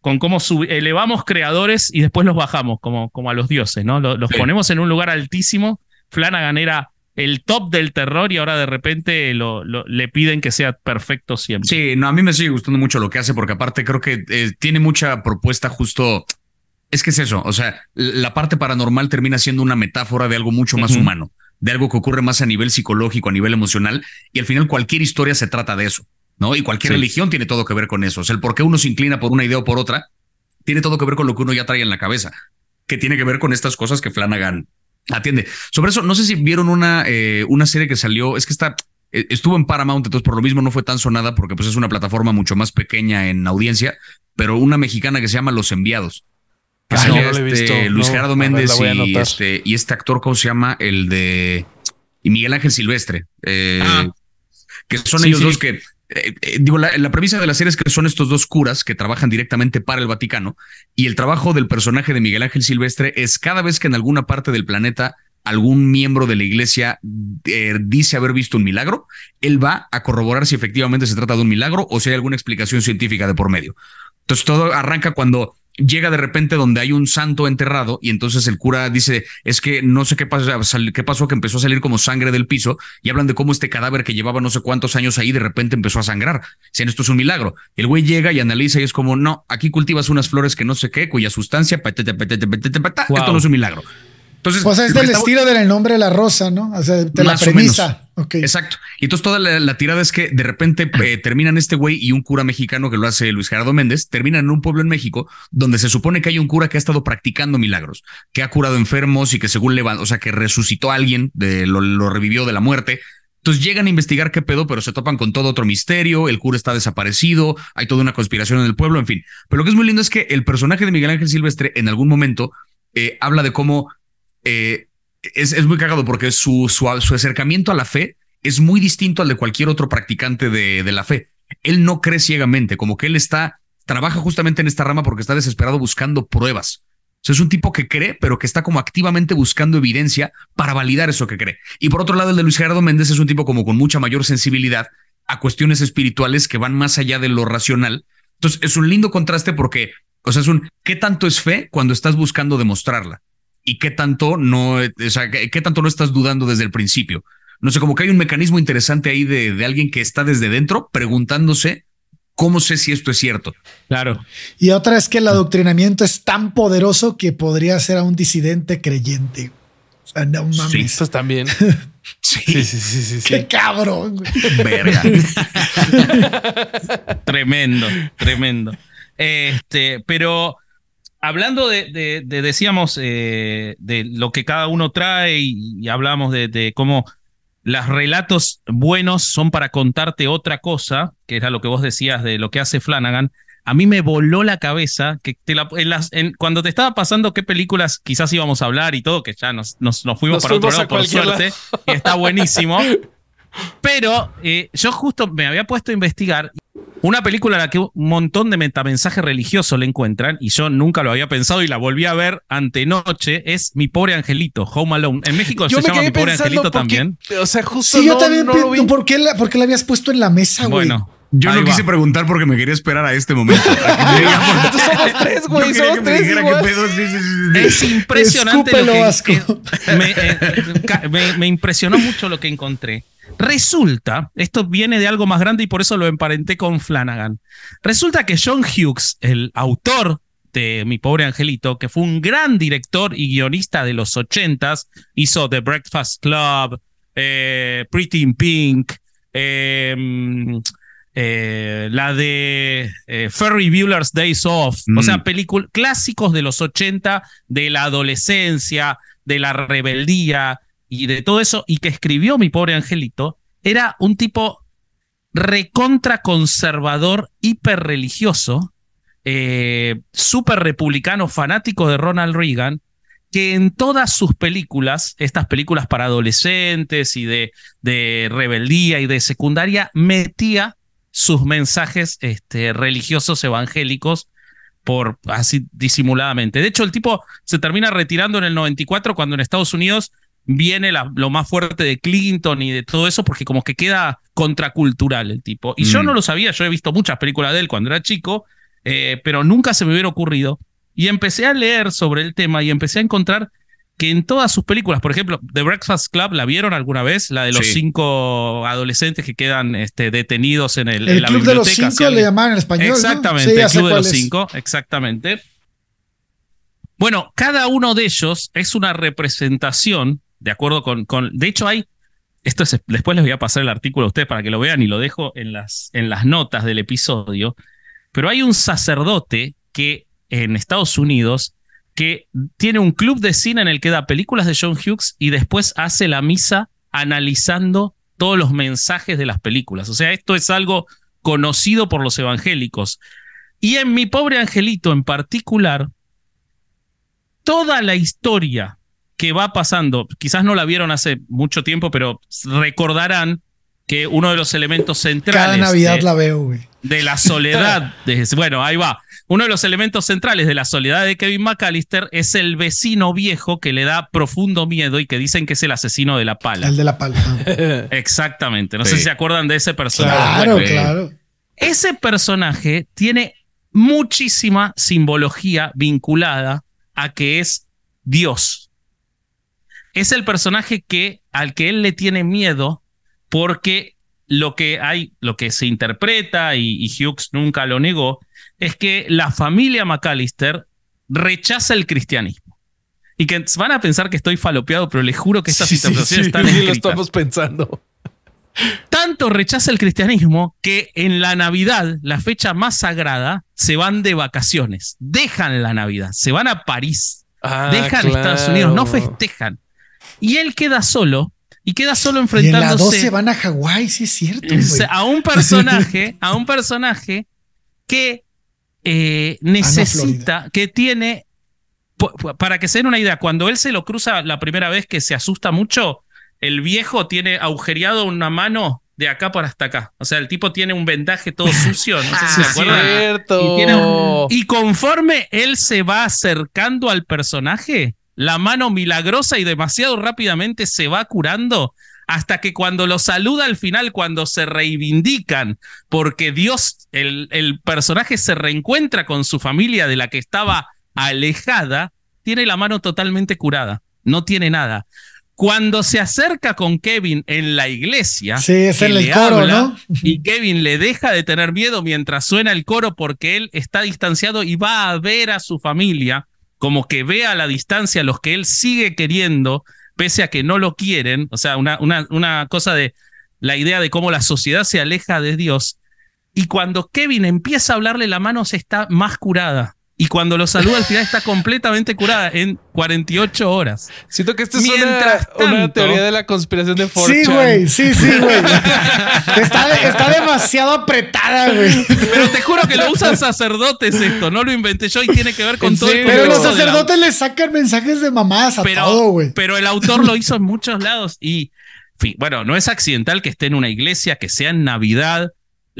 con cómo elevamos creadores y después los bajamos como, como a los dioses, ¿no? Los, ponemos en un lugar altísimo. Flanagan era el top del terror y ahora de repente lo, le piden que sea perfecto siempre. Sí, no, a mí me sigue gustando mucho lo que hace porque aparte creo que eh, tiene mucha propuesta justo. Es que es eso, o sea, la parte paranormal termina siendo una metáfora de algo mucho más humano, de algo que ocurre más a nivel psicológico, a nivel emocional, y al final cualquier historia se trata de eso. ¿No? Y cualquier religión tiene todo que ver con eso. O sea, el por qué uno se inclina por una idea o por otra, tiene todo que ver con lo que uno ya trae en la cabeza, que tiene que ver con estas cosas que Flanagan atiende. Sobre eso, no sé si vieron una, eh, una serie que salió, es que está, eh, estuvo en Paramount, entonces por lo mismo no fue tan sonada porque pues es una plataforma mucho más pequeña en audiencia, pero una mexicana que se llama Los Enviados. Que este, Luis Gerardo Méndez y, este, y este actor, ¿cómo se llama? El de... Y Miguel Ángel Silvestre. Eh, ah. Que son ellos dos que eh, eh, digo, la, premisa de la serie es que son estos dos curas que trabajan directamente para el Vaticano y el trabajo del personaje de Miguel Ángel Silvestre es cada vez que en alguna parte del planeta algún miembro de la iglesia eh, dice haber visto un milagro, él va a corroborar si efectivamente se trata de un milagro o si hay alguna explicación científica de por medio. Entonces todo arranca cuando llega de repente donde hay un santo enterrado y entonces el cura dice, es que no sé qué pasó, qué pasó que empezó a salir como sangre del piso y hablan de cómo este cadáver que llevaba no sé cuántos años ahí de repente empezó a sangrar. Dicen, esto es un milagro. el güey llega y analiza y es como, no, aquí cultivas unas flores que no sé qué, cuya sustancia, esto no es un milagro. Entonces, pues es del estilo del nombre de la rosa, ¿no? O sea, de la premisa. Exacto. Y entonces toda la, tirada es que de repente eh, terminan este güey y un cura mexicano que lo hace Luis Gerardo Méndez, terminan en un pueblo en México donde se supone que hay un cura que ha estado practicando milagros, que ha curado enfermos y que según levantó, o sea, que resucitó a alguien, de, lo, lo revivió de la muerte. Entonces llegan a investigar qué pedo, pero se topan con todo otro misterio, el cura está desaparecido, hay toda una conspiración en el pueblo, en fin. Pero lo que es muy lindo es que el personaje de Miguel Ángel Silvestre en algún momento eh, habla de cómo eh, es, es, muy cagado porque su, su, acercamiento a la fe es muy distinto al de cualquier otro practicante de, de la fe. Él no cree ciegamente, como que él está, trabaja justamente en esta rama porque está desesperado buscando pruebas. O sea, es un tipo que cree, pero que está como activamente buscando evidencia para validar eso que cree. Y por otro lado, el de Luis Gerardo Méndez es un tipo como con mucha mayor sensibilidad a cuestiones espirituales que van más allá de lo racional. Entonces, es un lindo contraste porque, o sea, es un, ¿qué tanto es fe cuando estás buscando demostrarla? Y qué tanto no, o sea, qué tanto no estás dudando desde el principio. No sé, como que hay un mecanismo interesante ahí de, de alguien que está desde dentro preguntándose ¿Cómo sé si esto es cierto? Claro. Y otra es que el adoctrinamiento es tan poderoso que podría ser a un disidente creyente. O sea, no mames. Sí, eso también. Sí. Sí, sí, sí, sí, Qué cabrón. Verga. tremendo, tremendo. Este, pero hablando de, decíamos, eh, de lo que cada uno trae y, hablamos de, cómo los relatos buenos son para contarte otra cosa, que era lo que vos decías de lo que hace Flanagan. A mí me voló la cabeza que cuando te estaba pasando qué películas quizás íbamos a hablar y todo, que ya nos, nos, fuimos para otro lado por suerte, y está buenísimo. Pero eh, yo justo me había puesto a investigar una película a la que un montón de metamensaje religioso le encuentran, y yo nunca lo había pensado y la volví a ver antenoche, es Mi Pobre Angelito, Home Alone. En México se llama Mi Pobre Angelito también. O sea, justo. Sí, yo también. ¿por, qué la, ¿por, qué la, habías puesto en la mesa, güey? Bueno, Yo no quise preguntar porque me quería esperar a este momento. somos tres, güey. Somos tres. Es impresionante lo que, me, me impresionó mucho lo que encontré. Resulta, esto viene de algo más grande y por eso lo emparenté con Flanagan. Resulta que John Hughes, el autor de Mi pobre angelito, que fue un gran director y guionista de los ochentas, hizo The Breakfast Club, eh, Pretty in Pink, em, eh, la de eh, Ferry Bueller's Days Off, o sea, mm. películas clásicos de los 80, de la adolescencia, de la rebeldía y de todo eso, y que escribió mi pobre angelito, era un tipo recontra conservador, hiper religioso, eh, súper republicano, fanático de Ronald Reagan, que en todas sus películas, estas películas para adolescentes y de, de rebeldía y de secundaria, metía sus mensajes este, religiosos evangélicos por así disimuladamente. De hecho, el tipo se termina retirando en el 94 cuando en Estados Unidos viene lo más fuerte de Clinton y de todo eso porque como que queda contracultural el tipo. Y yo mm. no lo sabía, yo he visto muchas películas de él cuando era chico, eh, pero nunca se me hubiera ocurrido. Y empecé a leer sobre el tema y empecé a encontrar que en todas sus películas, por ejemplo, The Breakfast Club, ¿la vieron alguna vez? La de los cinco adolescentes que quedan este, detenidos en, el, el la Club de los Cinco le llamaban en español. Exactamente, el Club de los Cinco, exactamente. Bueno, cada uno de ellos es una representación, de acuerdo con. de hecho, hay. Esto es, después les voy a pasar el artículo a ustedes para que lo vean y lo dejo en las, en las notas del episodio. Pero hay un sacerdote que en Estados Unidos que tiene un club de cine en el que da películas de John Hughes y después hace la misa analizando todos los mensajes de las películas. O sea, esto es algo conocido por los evangélicos. Y en Mi pobre angelito en particular, toda la historia que va pasando, quizás no la vieron hace mucho tiempo, pero recordarán que uno de los elementos centrales. Cada Navidad la veo, güey. De la soledad. de, bueno, ahí va. Uno de los elementos centrales de la soledad de Kevin McAllister es el vecino viejo que le da profundo miedo y que dicen que es el asesino de la pala. El de la pala. Exactamente. No sé si se acuerdan de ese personaje. Claro, claro. Ese personaje tiene muchísima simbología vinculada a que es Dios. Es el personaje que, al que él le tiene miedo porque lo que hay, lo que se interpreta, y Hughes nunca lo negó, es que la familia McAllister rechaza el cristianismo. Y que van a pensar que estoy falopeado, pero les juro que estas sí, interpretaciones están sí, lo estamos pensando. Tanto rechaza el cristianismo que en la Navidad, la fecha más sagrada, se van de vacaciones. Dejan la Navidad, se van a París. Ah, dejan Estados Unidos, no festejan. Y él queda solo y queda solo enfrentándose. Y en la 12 van a Hawái, sí es cierto. A un personaje, a un personaje que eh, necesita, que tiene, para que se den una idea, cuando él se lo cruza la primera vez que se asusta mucho, el viejo tiene agujereado una mano de acá para hasta acá. O sea, el tipo tiene un vendaje todo sucio, no sé si se acuerdan. Y, y conforme él se va acercando al personaje, la mano milagrosa y demasiado rápidamente se va curando hasta que cuando lo saluda al final, cuando se reivindican, porque Dios, el, el personaje se reencuentra con su familia de la que estaba alejada, tiene la mano totalmente curada, no tiene nada. Cuando se acerca con Kevin en la iglesia, sí, es el coro, ¿no? y Kevin le deja de tener miedo mientras suena el coro porque él está distanciado y va a ver a su familia, como que ve a la distancia los que él sigue queriendo, pese a que no lo quieren, o sea, una, una, una cosa de la idea de cómo la sociedad se aleja de Dios. Y cuando Kevin empieza a hablarle la mano, se está más curada. Y cuando lo saluda al final está completamente curada en 48 horas. Siento que esta es una, teoría de la conspiración de Ford. Sí, güey, sí, sí, güey. está, demasiado apretada, güey. Pero te juro que lo usan sacerdotes esto, no lo inventé yo y tiene que ver con todo el Pero los sacerdotes le sacan mensajes de mamadas a todo, güey. Pero el autor lo hizo en muchos lados y, bueno, no es accidental que esté en una iglesia, que sea en Navidad,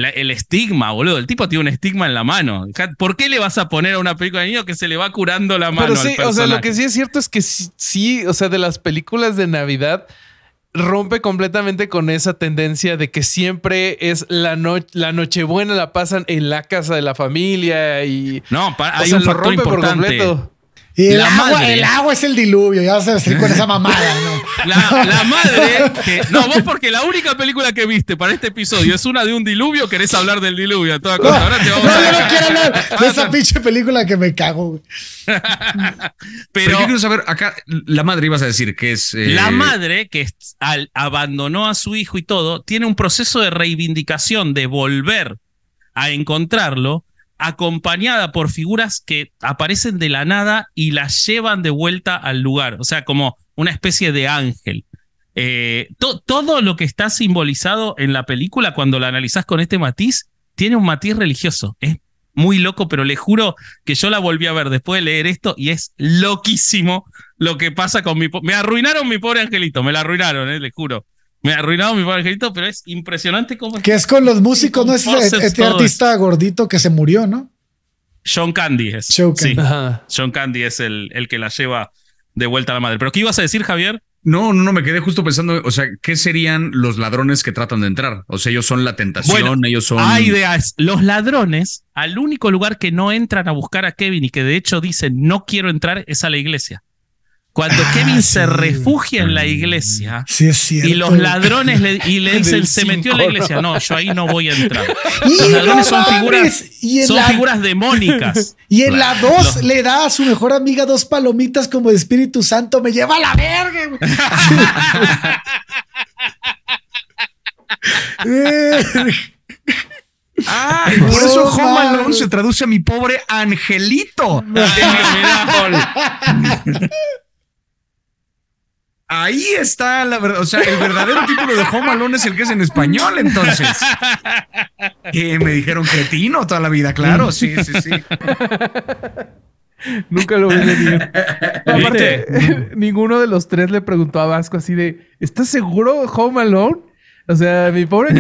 el estigma, boludo. El tipo tiene un estigma en la mano. ¿Por qué le vas a poner a una película de niño que se le va curando la mano? Pero sí, o sea, lo que sí es cierto es que sí, o sea, de las películas de Navidad, rompe completamente con esa tendencia de que siempre es la, noche la Nochebuena la pasan en la casa de la familia y. No, hay un factor importante. Y el agua, el agua es el diluvio, ya vas a decir con esa mamada, ¿no? La, madre, no, vos porque la única película que viste para este episodio es una de un diluvio, querés hablar del diluvio, toda cosa. Ahora te vamos no, yo no quiero hablar de esa pinche película que me cago, Pero, yo quiero saber, acá la madre ibas a decir que es. Eh, la madre, que al, abandonó a su hijo y todo, tiene un proceso de reivindicación, de volver a encontrarlo acompañada por figuras que aparecen de la nada y las llevan de vuelta al lugar, o sea, como una especie de ángel. Eh, todo lo que está simbolizado en la película, cuando la analizás con este matiz, tiene un matiz religioso. Es muy loco, pero le juro que yo la volví a ver después de leer esto y es loquísimo lo que pasa con mi... Me arruinaron mi pobre angelito, me la arruinaron, eh, le juro. Me ha arruinado mi pobre angelito, pero es impresionante cómo. Que es con los músicos, ¿no? Es este artista gordito que se murió, ¿no? Sean Candy es. Sean Candy. Sí. Sean Candy es el, el que la lleva de vuelta a la madre. ¿Pero qué ibas a decir, Javier? No, no, no, me quedé justo pensando, o sea, ¿qué serían los ladrones que tratan de entrar? O sea, ellos son la tentación, ellos son... Hay ideas. Los ladrones, al único lugar que no entran a buscar a Kevin y que de hecho dicen no quiero entrar es a la iglesia. Cuando ah, Kevin se refugia en la iglesia y los ladrones le, y le dicen se metió en la iglesia, no, yo ahí no voy a entrar. Los ladrones son figuras, son figuras demónicas. Y en la 2 le da a su mejor amiga dos palomitas como de Espíritu Santo, me lleva a la verga. Ah, por eso Home Alone se traduce a mi pobre angelito. Ahí está la verdad. O sea, el verdadero título de Home Alone es el que es en español, entonces. Que me dijeron cretino toda la vida, claro. Sí, sí, sí. Nunca lo vi venir. Aparte, ninguno de los tres le preguntó a Vasco así de: ¿Estás seguro Home Alone? O sea, mi pobre.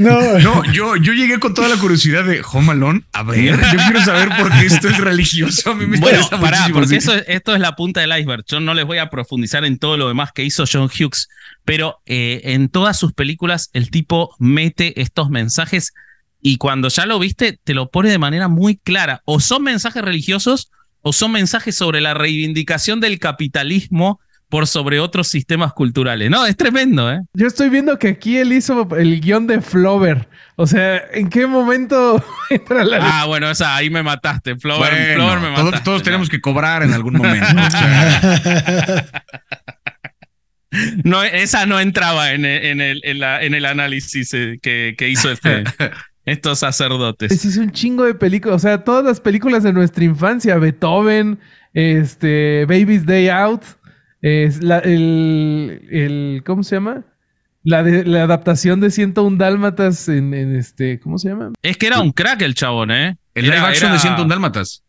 No, no yo, yo llegué con toda la curiosidad de Home Alone. A ver, yo quiero saber por qué esto es religioso. A mí me bueno, pará, porque eso, esto es la punta del iceberg. Yo no les voy a profundizar en todo lo demás que hizo John Hughes, pero eh, en todas sus películas el tipo mete estos mensajes y cuando ya lo viste, te lo pone de manera muy clara. O son mensajes religiosos o son mensajes sobre la reivindicación del capitalismo por sobre otros sistemas culturales. No, es tremendo, ¿eh? Yo estoy viendo que aquí él hizo el guion de Flover. O sea, ¿en qué momento entra la... Ah, bueno, esa, ahí me mataste. Flover, me mataste. Todos, tenemos que cobrar en algún momento. no, esa no entraba en el, en el, análisis eh, que, hizo este, estos sacerdotes. Es, es un chingo de películas. O sea, todas las películas de nuestra infancia. Beethoven, este, Baby's Day Out. Es la, el, el, ¿cómo se llama? La, de, la adaptación de 101 Dálmatas en, en, este, ¿cómo se llama? Es que era un crack el chabón, ¿eh? El live action de 101 Dálmatas.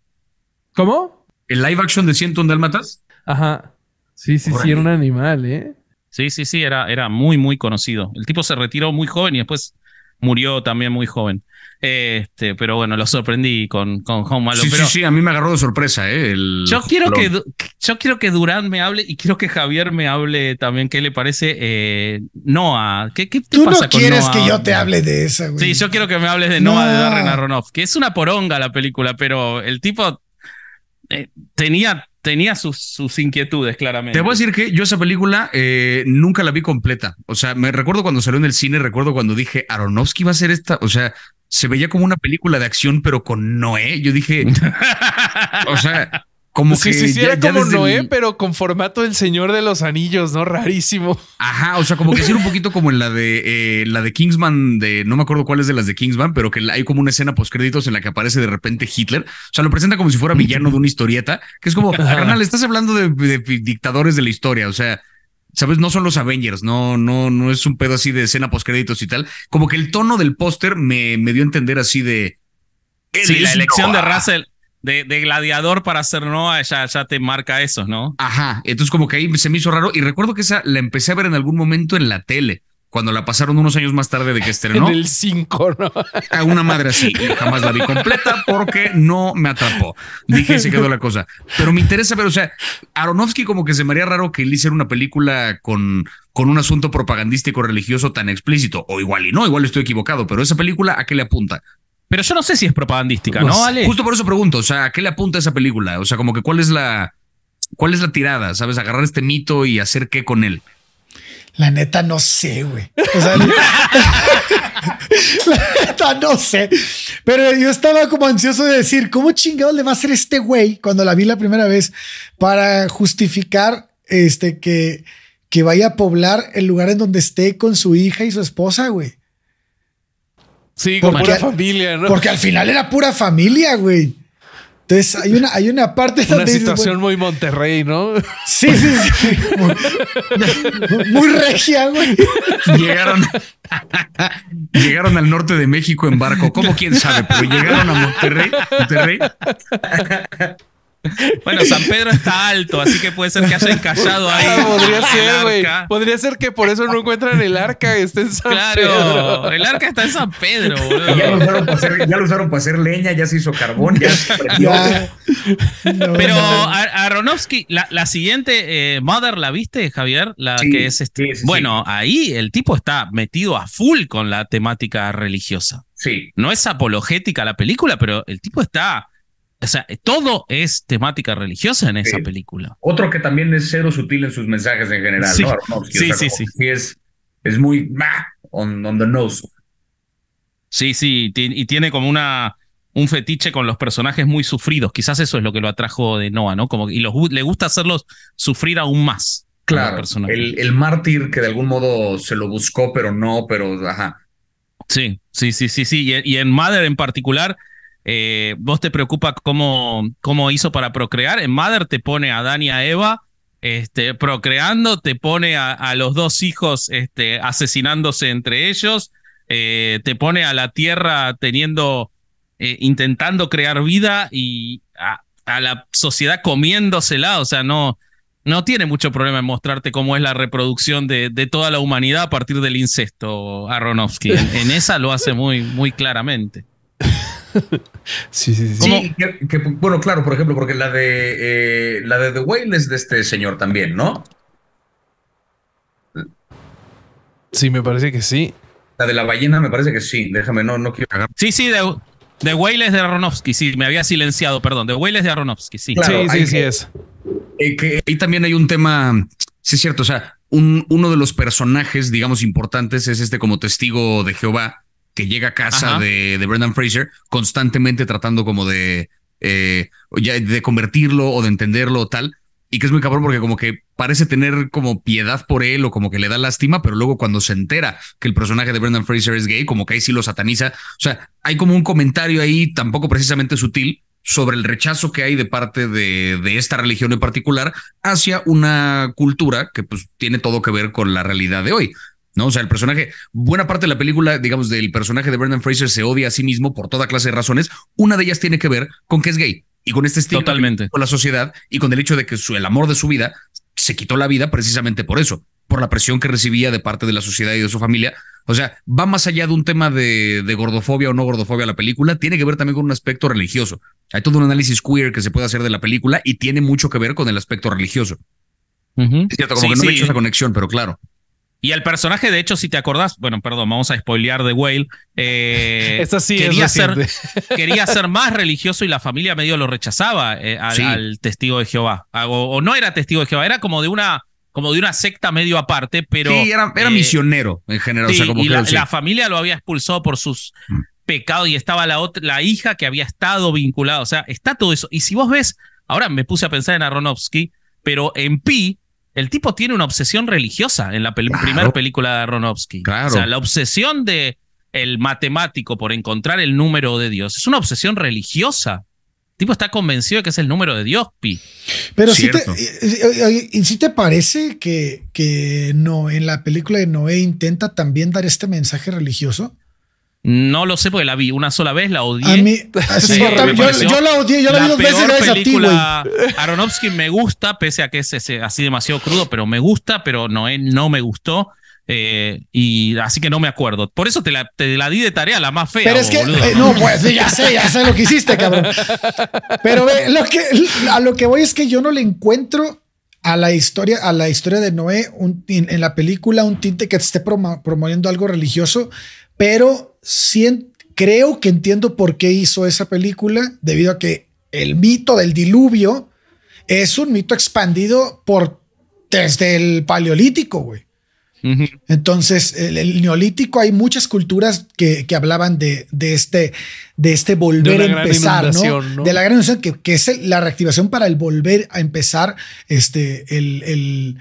¿Cómo? ¿El live action de 101 Dálmatas? Ajá. Sí, sí, sí, era un animal, ¿eh? Sí, sí, sí, era, era muy, muy conocido. El tipo se retiró muy joven y después murió también muy joven. Este, pero bueno, lo sorprendí con, con Home Alone. Sí, sí, sí, a mí me agarró de sorpresa, ¿eh? yo, quiero que, yo quiero que Durán me hable y quiero que Javier me hable también. ¿Qué le parece eh, Noah? ¿Qué, qué, Tú no quieres que yo te hable de esa, güey. Sí, yo quiero que me hables de Noah de Darren Aronoff, que es una poronga la película, pero el tipo eh, tenía tenía sus, sus, inquietudes, claramente. Te voy a decir que yo esa película eh, nunca la vi completa. O sea, me recuerdo cuando salió en el cine, recuerdo cuando dije, Aronofsky va a ser esta. O sea, se veía como una película de acción, pero con Noé. Yo dije, o sea, como que. Sí, sí, era como Noé, pero con formato del Señor de los Anillos, ¿no? Rarísimo. Ajá, o sea, como que sí era un poquito como en la de eh, la de Kingsman, de no me acuerdo cuál es de las de Kingsman, pero que hay como una escena post créditos en la que aparece de repente Hitler. O sea, lo presenta como si fuera villano de una historieta, que es como, carnal, estás hablando de dictadores de la historia. O sea, ¿sabes? No son los Avengers, no, no, no es un pedo así de escena postcréditos y tal. Como que el tono del póster me, me, dio a entender así de. Sí, la elección de Russell. De, de, gladiador para hacer Noah ya, ya te marca eso, ¿no? Ajá, entonces como que ahí se me hizo raro y recuerdo que esa la empecé a ver en algún momento en la tele. Cuando la pasaron unos años más tarde de que estrenó. En el 5, ¿no? A una madre así. Y jamás la vi completa porque no me atrapó. Dije, se quedó la cosa. Pero me interesa ver, o sea, Aronofsky como que se me haría raro que él hiciera una película con, con un asunto propagandístico religioso tan explícito. O igual y no, igual estoy equivocado, pero esa película, ¿a qué le apunta? Pero yo no sé si es propagandística, ¿no, Ale? Justo por eso pregunto, o sea, ¿a qué le apunta esa película? O sea, como que cuál es la, cuál es la tirada, ¿sabes? Agarrar este mito y hacer qué con él. La neta no sé, güey. O sea, la neta no sé. Pero yo estaba como ansioso de decir, ¿cómo chingado le va a hacer este güey cuando la vi la primera vez para justificar este que, que vaya a poblar el lugar en donde esté con su hija y su esposa, güey? Sí, con pura familia, ¿no? Porque al final era pura familia, güey. Entonces hay una, hay una parte Una situación muy Monterrey, ¿no? Sí, sí, sí. Muy, regia, güey. Llegaron, llegaron al norte de México en barco. ¿Cómo quién sabe? Pero llegaron a Monterrey. Monterrey. Bueno, San Pedro está alto, así que puede ser que haya encallado ahí. Ah, podría ser, güey. Podría ser que por eso no encuentran el arca, esté en San claro, Pedro. el arca está en San Pedro, boludo. Ya lo, usaron para hacer, ya lo usaron para hacer leña, ya se hizo carbón, ya se prendió. No, Pero a- Aronofsky, la, la siguiente, eh, Mother, ¿la viste, Javier? La Sí, que es este. sí, sí, bueno, ahí el tipo está metido a full con la temática religiosa. Sí, No es apologética la película, pero el tipo está. O sea, todo es temática religiosa en esa Sí. película. Otro que también es cero sutil en sus mensajes en general, Sí. ¿no? Aronofsky, Sí, o sea, sí, sí. es, es muy bah, on, on the nose. Sí, sí, y tiene como una un fetiche con los personajes muy sufridos. Quizás eso es lo que lo atrajo de Noah, ¿no? Como y los, le gusta hacerlos sufrir aún más. Claro, el, el mártir que de algún modo se lo buscó, pero no, pero ajá. Sí, sí, sí, sí, sí. Y, y en Mother en particular, eh, vos te preocupa cómo, cómo hizo para procrear. En Mother te pone a Adán y a Eva este, procreando, te pone a, los dos hijos este, asesinándose entre ellos, eh, te pone a la tierra teniendo, eh, intentando crear vida y a, a la sociedad comiéndosela. O sea, no, no tiene mucho problema en mostrarte cómo es la reproducción de, de toda la humanidad a partir del incesto, Aronofsky. En, en esa lo hace muy, muy claramente. Sí, sí, sí. Sí, que- que, bueno, claro, por ejemplo, porque la de eh, la de The Whale es de este señor también, ¿no? Sí, me parece que sí. La de la ballena me parece que sí. Déjame, no, no quiero cagar. Sí, sí, de, de Whale es de Aronofsky, sí, me había silenciado, perdón. De Whale es de Aronofsky, sí. Claro, sí, sí, sí es. Eh, que ahí también hay un tema, sí es cierto, o sea, un, uno de los personajes, digamos, importantes es este como testigo de Jehová que llega a casa de, de Brendan Fraser constantemente tratando como de, eh, de convertirlo o de entenderlo o tal. Y que es muy cabrón porque como que parece tener como piedad por él o como que le da lástima, pero luego cuando se entera que el personaje de Brendan Fraser es gay, como que ahí sí lo sataniza. O sea, hay como un comentario ahí tampoco precisamente sutil sobre el rechazo que hay de parte de, de esta religión en particular hacia una cultura que pues tiene todo que ver con la realidad de hoy. ¿No? O sea, el personaje, buena parte de la película, digamos, del personaje de Brendan Fraser se odia a sí mismo por toda clase de razones. Una de ellas tiene que ver con que es gay y con este estilo Totalmente. con la sociedad y con el hecho de que su, el amor de su vida se quitó la vida precisamente por eso, por la presión que recibía de parte de la sociedad y de su familia. O sea, va más allá de un tema de, de gordofobia o no gordofobia la película, tiene que ver también con un aspecto religioso. Hay todo un análisis queer que se puede hacer de la película y tiene mucho que ver con el aspecto religioso. Es cierto, como Sí, que no he sí. hecho esa conexión, pero claro. Y el personaje, de hecho, si te acordás, bueno, perdón, vamos a spoilear de Whale. eh, Esta sí quería es ser, quería ser más religioso y la familia medio lo rechazaba eh, al, Sí. al testigo de Jehová. Ah, O, o no era testigo de Jehová, era como de una, como de una secta medio aparte, pero. sí, era, era eh, misionero en general. Sí, o sea, como y la, sí. la familia lo había expulsado por sus Mm. pecados y estaba la, otra, la hija que había estado vinculada. O sea, está todo eso. Y si vos ves, ahora me puse a pensar en Aronofsky, pero en Pi, el tipo tiene una obsesión religiosa en la pel- Claro. primera película de Aronofsky. Claro. O sea, la obsesión de el matemático por encontrar el número de Dios es una obsesión religiosa. El tipo está convencido de que es el número de Dios, Pi. Pero sí te, Cierto. y- y- y sí te parece que, que no, en la película de Noé intenta también dar este mensaje religioso. No lo sé porque la vi una sola vez, la odié. A mí, yo, la odié, yo la, vi dos veces gracias a ti, güey. Aronofsky me gusta, pese a que es así demasiado crudo, pero me gusta, pero no, no me gustó. Eh, y así que no me acuerdo. Por eso te la, te la di de tarea, la más fea. Pero es que, eh, no, pues ya sé, ya sé lo que hiciste, cabrón. Pero ve, lo que, a lo que voy es que yo no le encuentro a la historia, a la historia de Noé en, la película un tinte que te esté promoviendo algo religioso, pero creo que entiendo por qué hizo esa película, debido a que el mito del diluvio es un mito expandido por desde el paleolítico, güey. Entonces, el, neolítico hay muchas culturas que, hablaban de, de, este, de este volver a empezar, ¿no? De la gran inundación, que, que es la reactivación para el volver a empezar este, el, el,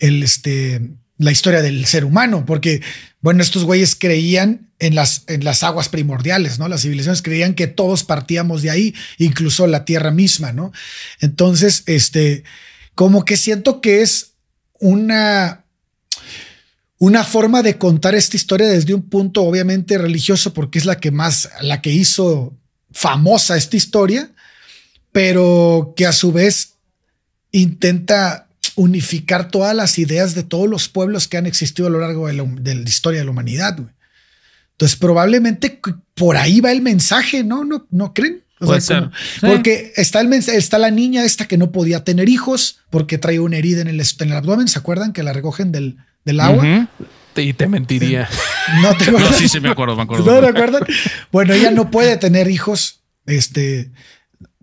el este, la historia del ser humano, porque, bueno, estos güeyes creían en las, en las aguas primordiales, ¿no? Las civilizaciones creían que todos partíamos de ahí, incluso la tierra misma, ¿no? Entonces, este, como que siento que es una, una forma de contar esta historia desde un punto obviamente religioso, porque es la que más, la que hizo famosa esta historia, pero que a su vez intenta unificar todas las ideas de todos los pueblos que han existido a lo largo de la, historia de la humanidad. Entonces, probablemente por ahí va el mensaje, ¿no? ¿No, no creen? Porque está, el, está la niña esta que no podía tener hijos porque trae una herida en el, en el abdomen. ¿Se acuerdan que la recogen del, del agua? Y te mentiría. No te acuerdas. sí, sí, me acuerdo, me acuerdo. ¿No acuerdan? Bueno, ella no puede tener hijos. Este,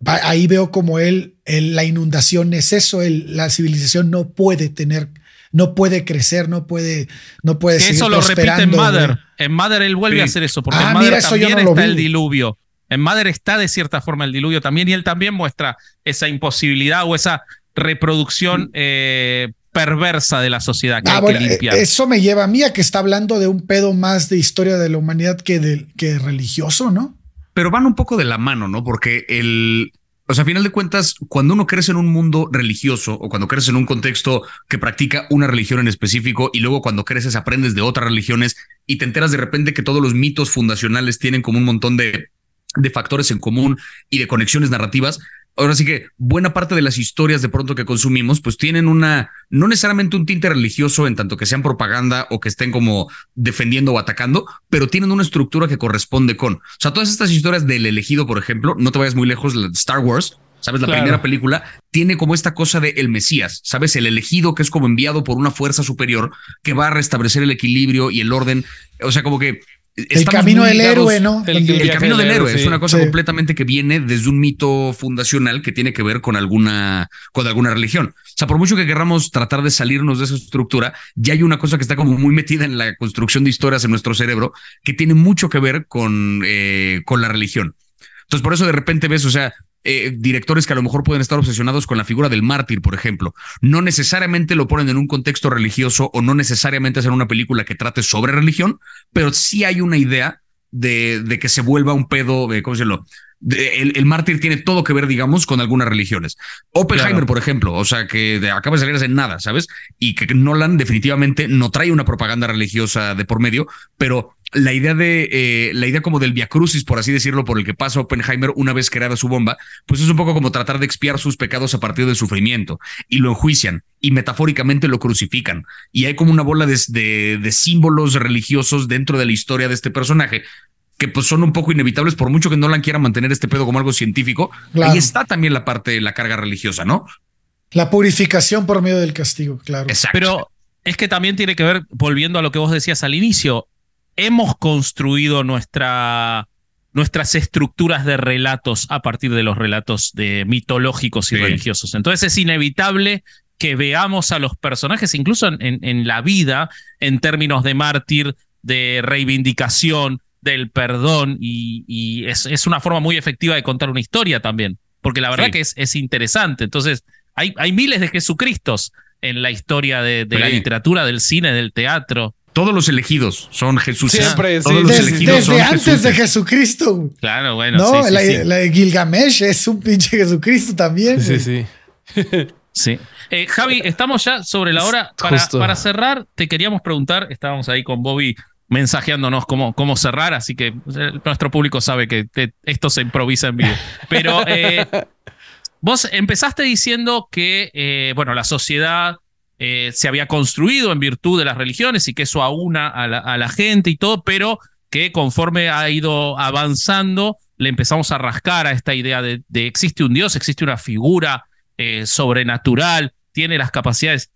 ahí veo como él, la inundación es eso, la civilización no puede tener, no puede crecer, no puede, no puede que Eso lo repite en Mother. En Mother él vuelve a hacer eso, porque ah, en Mother también está el diluvio. En Mother está de cierta forma el diluvio también, y él también muestra esa imposibilidad o esa reproducción eh, perversa de la sociedad que ah, hay que limpiar. Eso me lleva a mí a que está hablando de un pedo más de historia de la humanidad que, de, que religioso, ¿no? Pero van un poco de la mano, ¿no? Porque el, o sea, a final de cuentas, cuando uno crece en un mundo religioso o cuando creces en un contexto que practica una religión en específico y luego cuando creces aprendes de otras religiones y te enteras de repente que todos los mitos fundacionales tienen como un montón de, de factores en común y de conexiones narrativas, ahora sí que buena parte de las historias de pronto que consumimos, pues tienen una, no necesariamente un tinte religioso en tanto que sean propaganda o que estén como defendiendo o atacando, pero tienen una estructura que corresponde con, o sea, todas estas historias del elegido, por ejemplo, no te vayas muy lejos, Star Wars, ¿sabes? La primera película tiene como esta cosa de el Mesías, ¿sabes? El elegido que es como enviado por una fuerza superior que va a restablecer el equilibrio y el orden. O sea, como que el camino del héroe, ¿no? El, camino del héroe es una cosa completamente que viene desde un mito fundacional que tiene que ver con alguna, con alguna religión. O sea, por mucho que querramos tratar de salirnos de esa estructura, ya hay una cosa que está como muy metida en la construcción de historias en nuestro cerebro que tiene mucho que ver con, eh, con la religión. Entonces, por eso de repente ves, o sea, eh, directores que a lo mejor pueden estar obsesionados con la figura del mártir, por ejemplo. No necesariamente lo ponen en un contexto religioso o no necesariamente hacen una película que trate sobre religión, pero sí hay una idea de, de que se vuelva un pedo, de, ¿cómo decirlo? el, mártir tiene todo que ver, digamos, con algunas religiones. Oppenheimer, por ejemplo, o sea, que acaba de salir hace nada, ¿sabes? Y que Nolan definitivamente no trae una propaganda religiosa de por medio, pero la idea de eh, la idea como del Via Crucis, por así decirlo, por el que pasa Oppenheimer una vez creada su bomba, pues es un poco como tratar de expiar sus pecados a partir del sufrimiento y lo enjuician y metafóricamente lo crucifican. Y hay como una bola de, de símbolos religiosos dentro de la historia de este personaje que pues son un poco inevitables por mucho que Nolan quiera mantener este pedo como algo científico. Ahí está también la parte, la carga religiosa, ¿no? La purificación por medio del castigo, claro. Exacto. Pero es que también tiene que ver, volviendo a lo que vos decías al inicio, hemos construido nuestra, nuestras estructuras de relatos a partir de los relatos de mitológicos y religiosos. Entonces es inevitable que veamos a los personajes, incluso en, en la vida, en términos de mártir, de reivindicación, del perdón y, es, una forma muy efectiva de contar una historia también, porque la verdad que es, es, interesante. Entonces, hay, hay, miles de Jesucristos en la historia de, la literatura, del cine, del teatro. Todos los elegidos son Jesús. Siempre, desde, antes de Jesucristo. Claro, bueno. No, la, de Gilgamesh es un pinche Jesucristo también. Sí, sí. sí. Eh, Javi, estamos ya sobre la hora. Para, para cerrar, te queríamos preguntar, estábamos ahí con Bobby mensajeándonos cómo, cómo cerrar, así que nuestro público sabe que esto se improvisa en vivo. Pero vos empezaste diciendo que, bueno, la sociedad se había construido en virtud de las religiones y que eso aúna a la, a la gente y todo, pero que conforme ha ido avanzando, le empezamos a rascar a esta idea de, existe un Dios, existe una figura eh, sobrenatural, tiene las capacidades.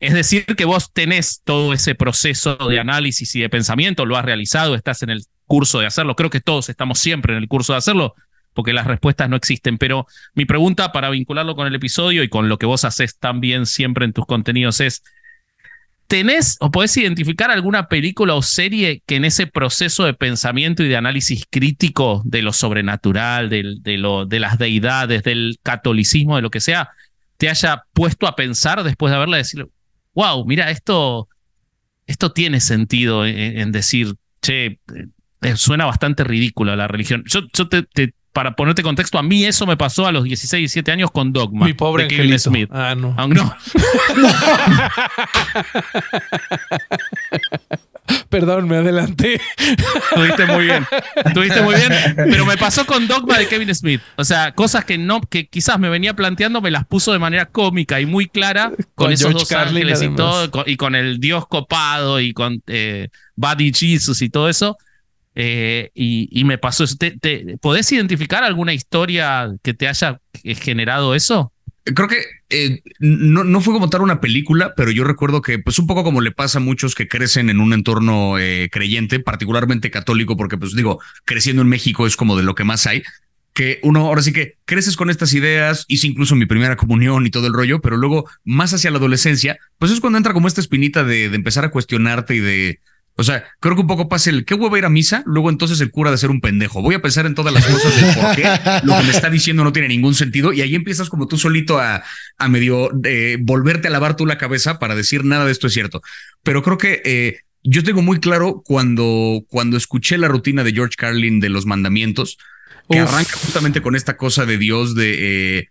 Es decir, que vos tenés todo ese proceso de análisis y de pensamiento, lo has realizado, estás en el curso de hacerlo. Creo que todos estamos siempre en el curso de hacerlo, porque las respuestas no existen. Pero mi pregunta para vincularlo con el episodio y con lo que vos haces también siempre en tus contenidos es, ¿Tenés o podés identificar alguna película o serie que en ese proceso de pensamiento y de análisis crítico de lo sobrenatural, de, las deidades, del catolicismo, de lo que sea, te haya puesto a pensar después de haberla decir, wow, mira, esto, esto tiene sentido en, decir, che, eh, suena bastante ridículo la religión. Yo te, para ponerte contexto, a mí eso me pasó a los 16, 17 años con Dogma. Mi pobre de Kevin Smith. Ah, no. no. Perdón, me adelanté. Estuviste muy bien. Estuviste muy bien. Pero me pasó con Dogma de Kevin Smith. O sea, cosas que no, que quizás me venía planteando, me las puso de manera cómica y muy clara con, esos dos ángeles y todo, y con el Dios copado y con eh, Buddy Jesus y todo eso. Eh, y, me pasó eso. ¿Te, podés identificar alguna historia que te haya generado eso? Creo que eh, no, no, fue como tal una película, pero yo recuerdo que, pues un poco como le pasa a muchos que crecen en un entorno eh, creyente, particularmente católico, porque pues digo, creciendo en México es como de lo que más hay, que uno ahora sí que creces con estas ideas, hice incluso mi primera comunión y todo el rollo, pero luego más hacia la adolescencia, pues es cuando entra como esta espinita de empezar a cuestionarte y de, o sea, creo que un poco pasa el qué huevo ir a misa, luego entonces el cura de ser un pendejo. Voy a pensar en todas las cosas del por qué lo que me está diciendo no tiene ningún sentido y ahí empiezas como tú solito a, a medio eh, volverte a lavar tú la cabeza para decir nada de esto es cierto. Pero creo que eh, yo tengo muy claro cuando, cuando escuché la rutina de George Carlin de los mandamientos, que arranca justamente con esta cosa de Dios de... Eh,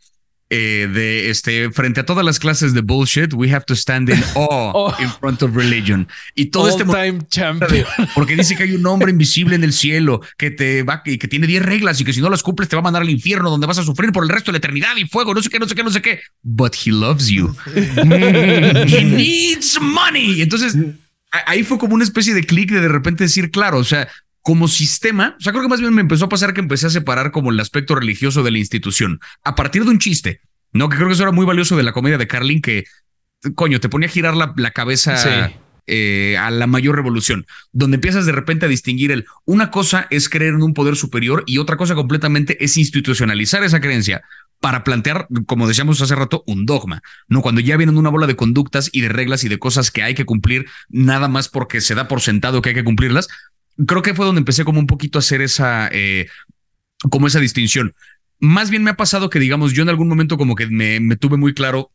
eh, de este frente a todas las clases de bullshit, we have to stand in awe oh. in front of religion. Y todo este time champion. Porque dice que hay un hombre invisible en el cielo que te va y que tiene 10 reglas y que si no las cumples te va a mandar al infierno donde vas a sufrir por el resto de la eternidad y fuego, no sé qué, no sé qué, no sé qué. But he loves you. he needs money. Entonces ahí fue como una especie de clic de de repente decir, claro, o sea, como sistema, o sea, creo que más bien me empezó a pasar que empecé a separar como el aspecto religioso de la institución, a partir de un chiste, ¿no? Que creo que eso era muy valioso de la comedia de Carlin, que, coño, te ponía a girar la, cabeza eh, a la mayor revolución, donde empiezas de repente a distinguir el, una cosa es creer en un poder superior y otra cosa completamente es institucionalizar esa creencia para plantear, como decíamos hace rato, un dogma, ¿no? Cuando ya vienen una bola de conductas y de reglas y de cosas que hay que cumplir, nada más porque se da por sentado que hay que cumplirlas, creo que fue donde empecé como un poquito a hacer esa, eh, como esa distinción. Más bien me ha pasado que, digamos, yo en algún momento como que me, me tuve muy claro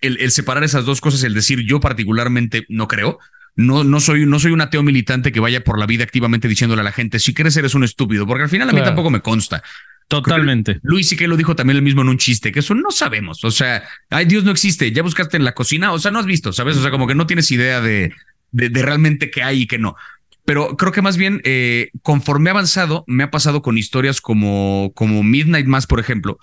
el, el, separar esas dos cosas, el decir yo particularmente no creo. No, no, soy, no soy un ateo militante que vaya por la vida activamente diciéndole a la gente, si crees eres un estúpido, porque al final a mí tampoco me consta. Totalmente. Luis sí que lo dijo también el mismo en un chiste, que eso no sabemos. O sea, ay, Dios no existe, ya buscaste en la cocina, o sea, no has visto, ¿sabes? O sea, como que no tienes idea de, de, de realmente qué hay y qué no. Pero creo que más bien, eh, conforme he avanzado, me ha pasado con historias como, como Midnight Mass, por ejemplo,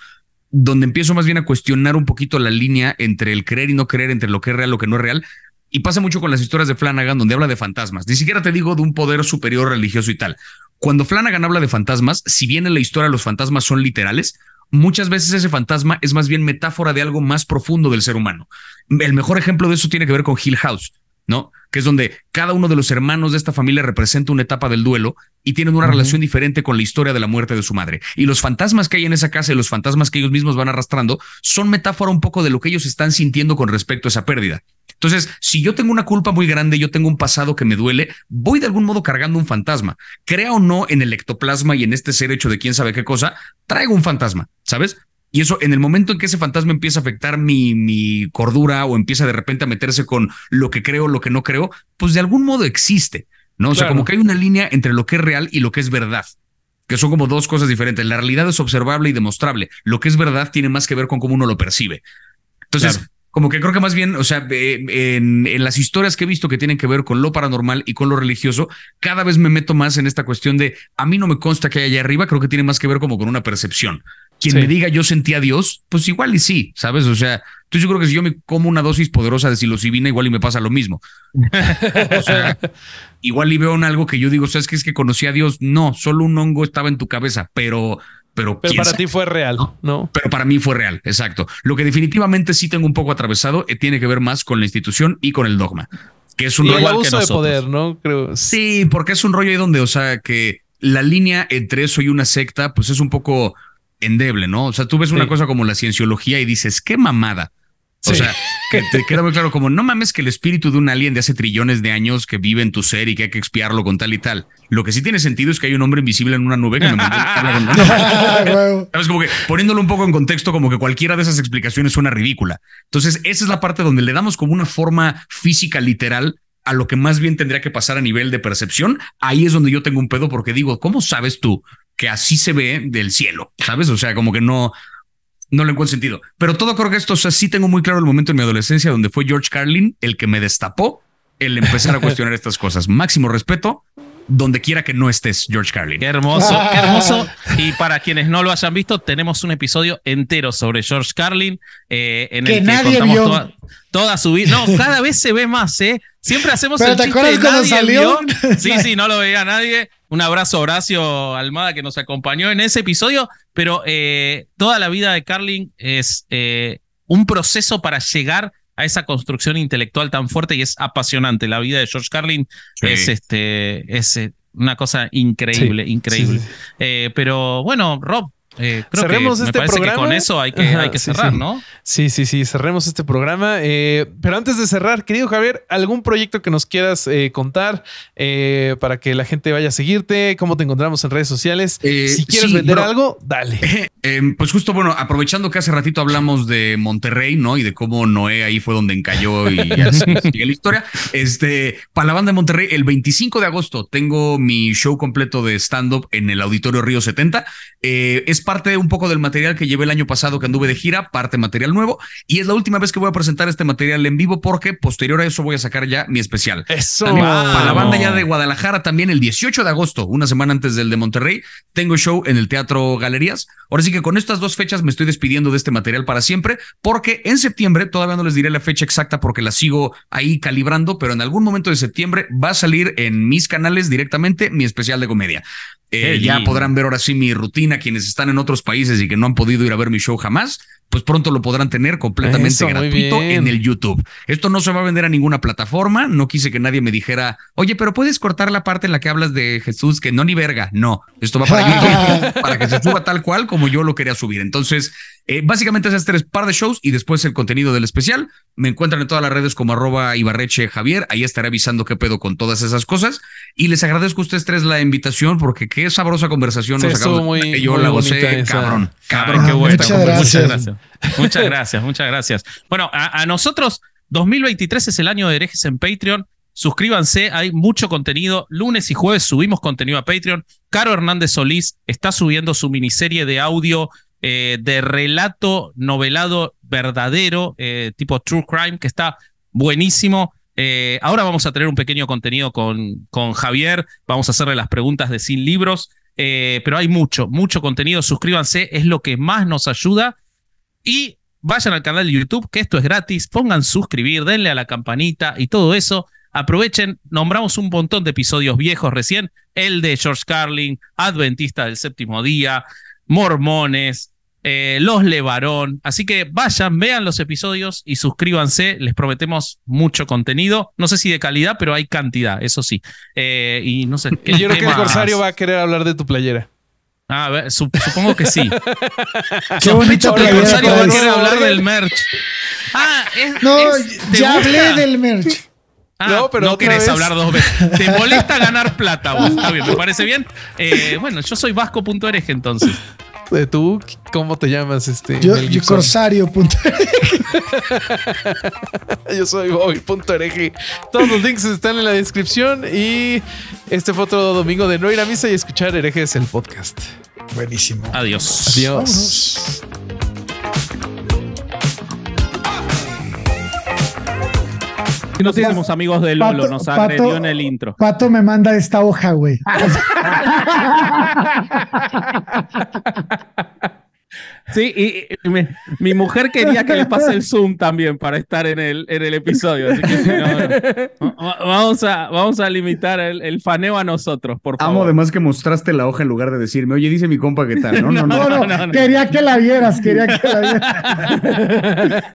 donde empiezo más bien a cuestionar un poquito la línea entre el creer y no creer, entre lo que es real y lo que no es real. Y pasa mucho con las historias de Flanagan, donde habla de fantasmas. Ni siquiera te digo de un poder superior religioso y tal. Cuando Flanagan habla de fantasmas, si bien en la historia los fantasmas son literales, muchas veces ese fantasma es más bien metáfora de algo más profundo del ser humano. El mejor ejemplo de eso tiene que ver con Hill House. ¿No? Que es donde cada uno de los hermanos de esta familia representa una etapa del duelo y tienen una relación diferente con la historia de la muerte de su madre. Y los fantasmas que hay en esa casa y los fantasmas que ellos mismos van arrastrando son metáfora un poco de lo que ellos están sintiendo con respecto a esa pérdida. Entonces, si yo tengo una culpa muy grande, yo tengo un pasado que me duele, voy de algún modo cargando un fantasma. Crea o no en el ectoplasma y en este ser hecho de quién sabe qué cosa, traigo un fantasma, ¿sabes? Y eso, en el momento en que ese fantasma empieza a afectar mi, mi cordura o empieza de repente a meterse con lo que creo, lo que no creo, pues de algún modo existe, ¿no? O sea, como que hay una línea entre lo que es real y lo que es verdad, que son como dos cosas diferentes. La realidad es observable y demostrable. Lo que es verdad tiene más que ver con cómo uno lo percibe. Entonces, Como que creo que más bien, o sea, en, en, las historias que he visto que tienen que ver con lo paranormal y con lo religioso, cada vez me meto más en esta cuestión de a mí no me consta que hay allá arriba, creo que tiene más que ver como con una percepción. Quien me diga yo sentí a Dios, pues igual y sí, ¿sabes? O sea, entonces yo creo que si yo me como una dosis poderosa de psilocibina, igual y me pasa lo mismo. o sea, igual y veo en algo que yo digo, ¿sabes qué es que conocí a Dios? No, solo un hongo estaba en tu cabeza, pero pero, para ti fue real, ¿no? Pero para mí fue real, exacto. Lo que definitivamente sí tengo un poco atravesado eh, tiene que ver más con la institución y con el dogma, que es un rollo el abuso de poder, ¿no? Creo. Sí, porque es un rollo ahí donde, o sea, que la línea entre eso y una secta, pues es un poco endeble, ¿no? O sea, tú ves una cosa como la cienciología y dices, qué mamada. O sea, que te queda muy claro como, no mames que el espíritu de un alien de hace trillones de años que vive en tu ser y que hay que expiarlo con tal y tal. Lo que sí tiene sentido es que hay un hombre invisible en una nube que me mandó ¿Sabes? Como que poniéndolo un poco en contexto, como que cualquiera de esas explicaciones suena ridícula. Entonces, esa es la parte donde le damos como una forma física literal a lo que más bien tendría que pasar a nivel de percepción. Ahí es donde yo tengo un pedo porque digo, ¿cómo sabes tú que así se ve del cielo? ¿Sabes? O sea, como que no, no le encuentro sentido. Pero todo creo que esto, o sea, sí tengo muy claro el momento en mi adolescencia donde fue George Carlin el que me destapó el empezar a cuestionar estas cosas. Máximo respeto, donde quiera que no estés, George Carlin. Qué hermoso, qué hermoso. Y para quienes no lo hayan visto, tenemos un episodio entero sobre George Carlin, eh, en el que nadie contamos Toda, su vida. No, cada vez se ve más, ¿eh? Siempre hacemos el te acuerdas cuando salió? Sí, sí, no lo veía nadie. Un abrazo a Horacio Almada que nos acompañó en ese episodio, pero eh, toda la vida de Carlin es eh, un proceso para llegar a esa construcción intelectual tan fuerte y es apasionante. La vida de George Carlin es, este, es eh, una cosa increíble, increíble. Eh, pero bueno, Rob, eh, cerremos este programa. con eso hay que, hay que cerrar, ¿no? Sí, sí, sí, cerremos este programa. Eh, pero antes de cerrar, querido Javier, ¿algún proyecto que nos quieras eh, contar para que la gente vaya a seguirte? ¿Cómo te encontramos en redes sociales? si quieres vender algo, dale. Em, pues justo, bueno, aprovechando que hace ratito hablamos de Monterrey, ¿no? Y de cómo Noé ahí fue donde encalló y así sigue la historia. Este, para la banda de Monterrey, el 25 de agosto tengo mi show completo de stand-up en el Auditorio Río 70. es parte un poco del material que llevé el año pasado que anduve de gira, parte material nuevo, y es la última vez que voy a presentar este material en vivo porque posterior a eso voy a sacar ya mi especial. Eso. Para la banda ya de Guadalajara también el 18 de agosto, una semana antes del de Monterrey, tengo show en el Teatro Galerías. Ahora sí que con estas dos fechas me estoy despidiendo de este material para siempre porque en septiembre, todavía no les diré la fecha exacta porque la sigo ahí calibrando, pero en algún momento de septiembre va a salir en mis canales directamente mi especial de comedia. Eh, ya podrán ver ahora sí mi rutina quienes están en otros países y que no han podido ir a ver mi show jamás pues pronto lo podrán tener completamente gratuito en el YouTube. Esto no se va a vender a ninguna plataforma. No quise que nadie me dijera, oye, pero puedes cortar la parte en la que hablas de Jesús, que no ni verga. No, esto va para YouTube para que se suba tal cual como yo lo quería subir. Entonces, eh, básicamente esas tres par de shows y después el contenido del especial. Me encuentran en todas las redes como arroba Ibarreche Javier. Ahí estaré avisando qué pedo con todas esas cosas. Y les agradezco a ustedes tres la invitación porque qué sabrosa conversación nos acabamos muy, Yo la gocé, cabrón. Cabrón, qué bueno. Muchas gracias. Muchas gracias, muchas gracias. Bueno, a, nosotros, 2023 es el año de herejes en Patreon. Suscríbanse, hay mucho contenido. Lunes y jueves subimos contenido a Patreon. Caro Hernández Solís está subiendo su miniserie de audio eh, de relato novelado verdadero, eh, tipo True Crime, que está buenísimo. Eh, ahora vamos a tener un pequeño contenido con, con Javier. Vamos a hacerle las preguntas de Sin Libros. pero hay mucho, mucho contenido. Suscríbanse, es lo que más nos ayuda. Y vayan al canal de YouTube, que esto es gratis, pongan suscribir, denle a la campanita y todo eso. Aprovechen, nombramos un montón de episodios viejos recién, el de George Carlin, Adventista del Séptimo Día, Mormones, eh, Los Levarón. Así que vayan, vean los episodios y suscríbanse. Les prometemos mucho contenido. No sé si de calidad, pero hay cantidad, eso sí. Eh, y no sé. Yo creo que el Corsario va a querer hablar de tu playera. Ah, a ver, supongo que sí. Qué bonito que Rosario quiere hablar del merch. Ah, es, no, ya hablé del merch. Ah, no, pero no querés hablar dos veces. ¿Te molesta ganar plata vos? Está bien, me parece bien. Eh, bueno, yo soy vasco.ereje entonces. ¿Tú cómo te llamas? Este, yo, yo corsario.ereje. yo soy Bobby.ereje. Todos los links están en la descripción y este fue otro domingo de no ir a misa y escuchar herejes el podcast. Buenísimo. Adiós. Adiós. Nos hicimos amigos de Lolo, nos agredió en el intro. Pato me manda esta hoja, güey. Sí, y, mi, mujer quería que le pase el Zoom también para estar en el, en el episodio. Así que Vamos, a, vamos a limitar el, faneo a nosotros, por favor. Amo además que mostraste la hoja en lugar de decirme, oye, dice mi compa qué tal. No, no, no. no, no, no quería que la vieras, quería que la vieras.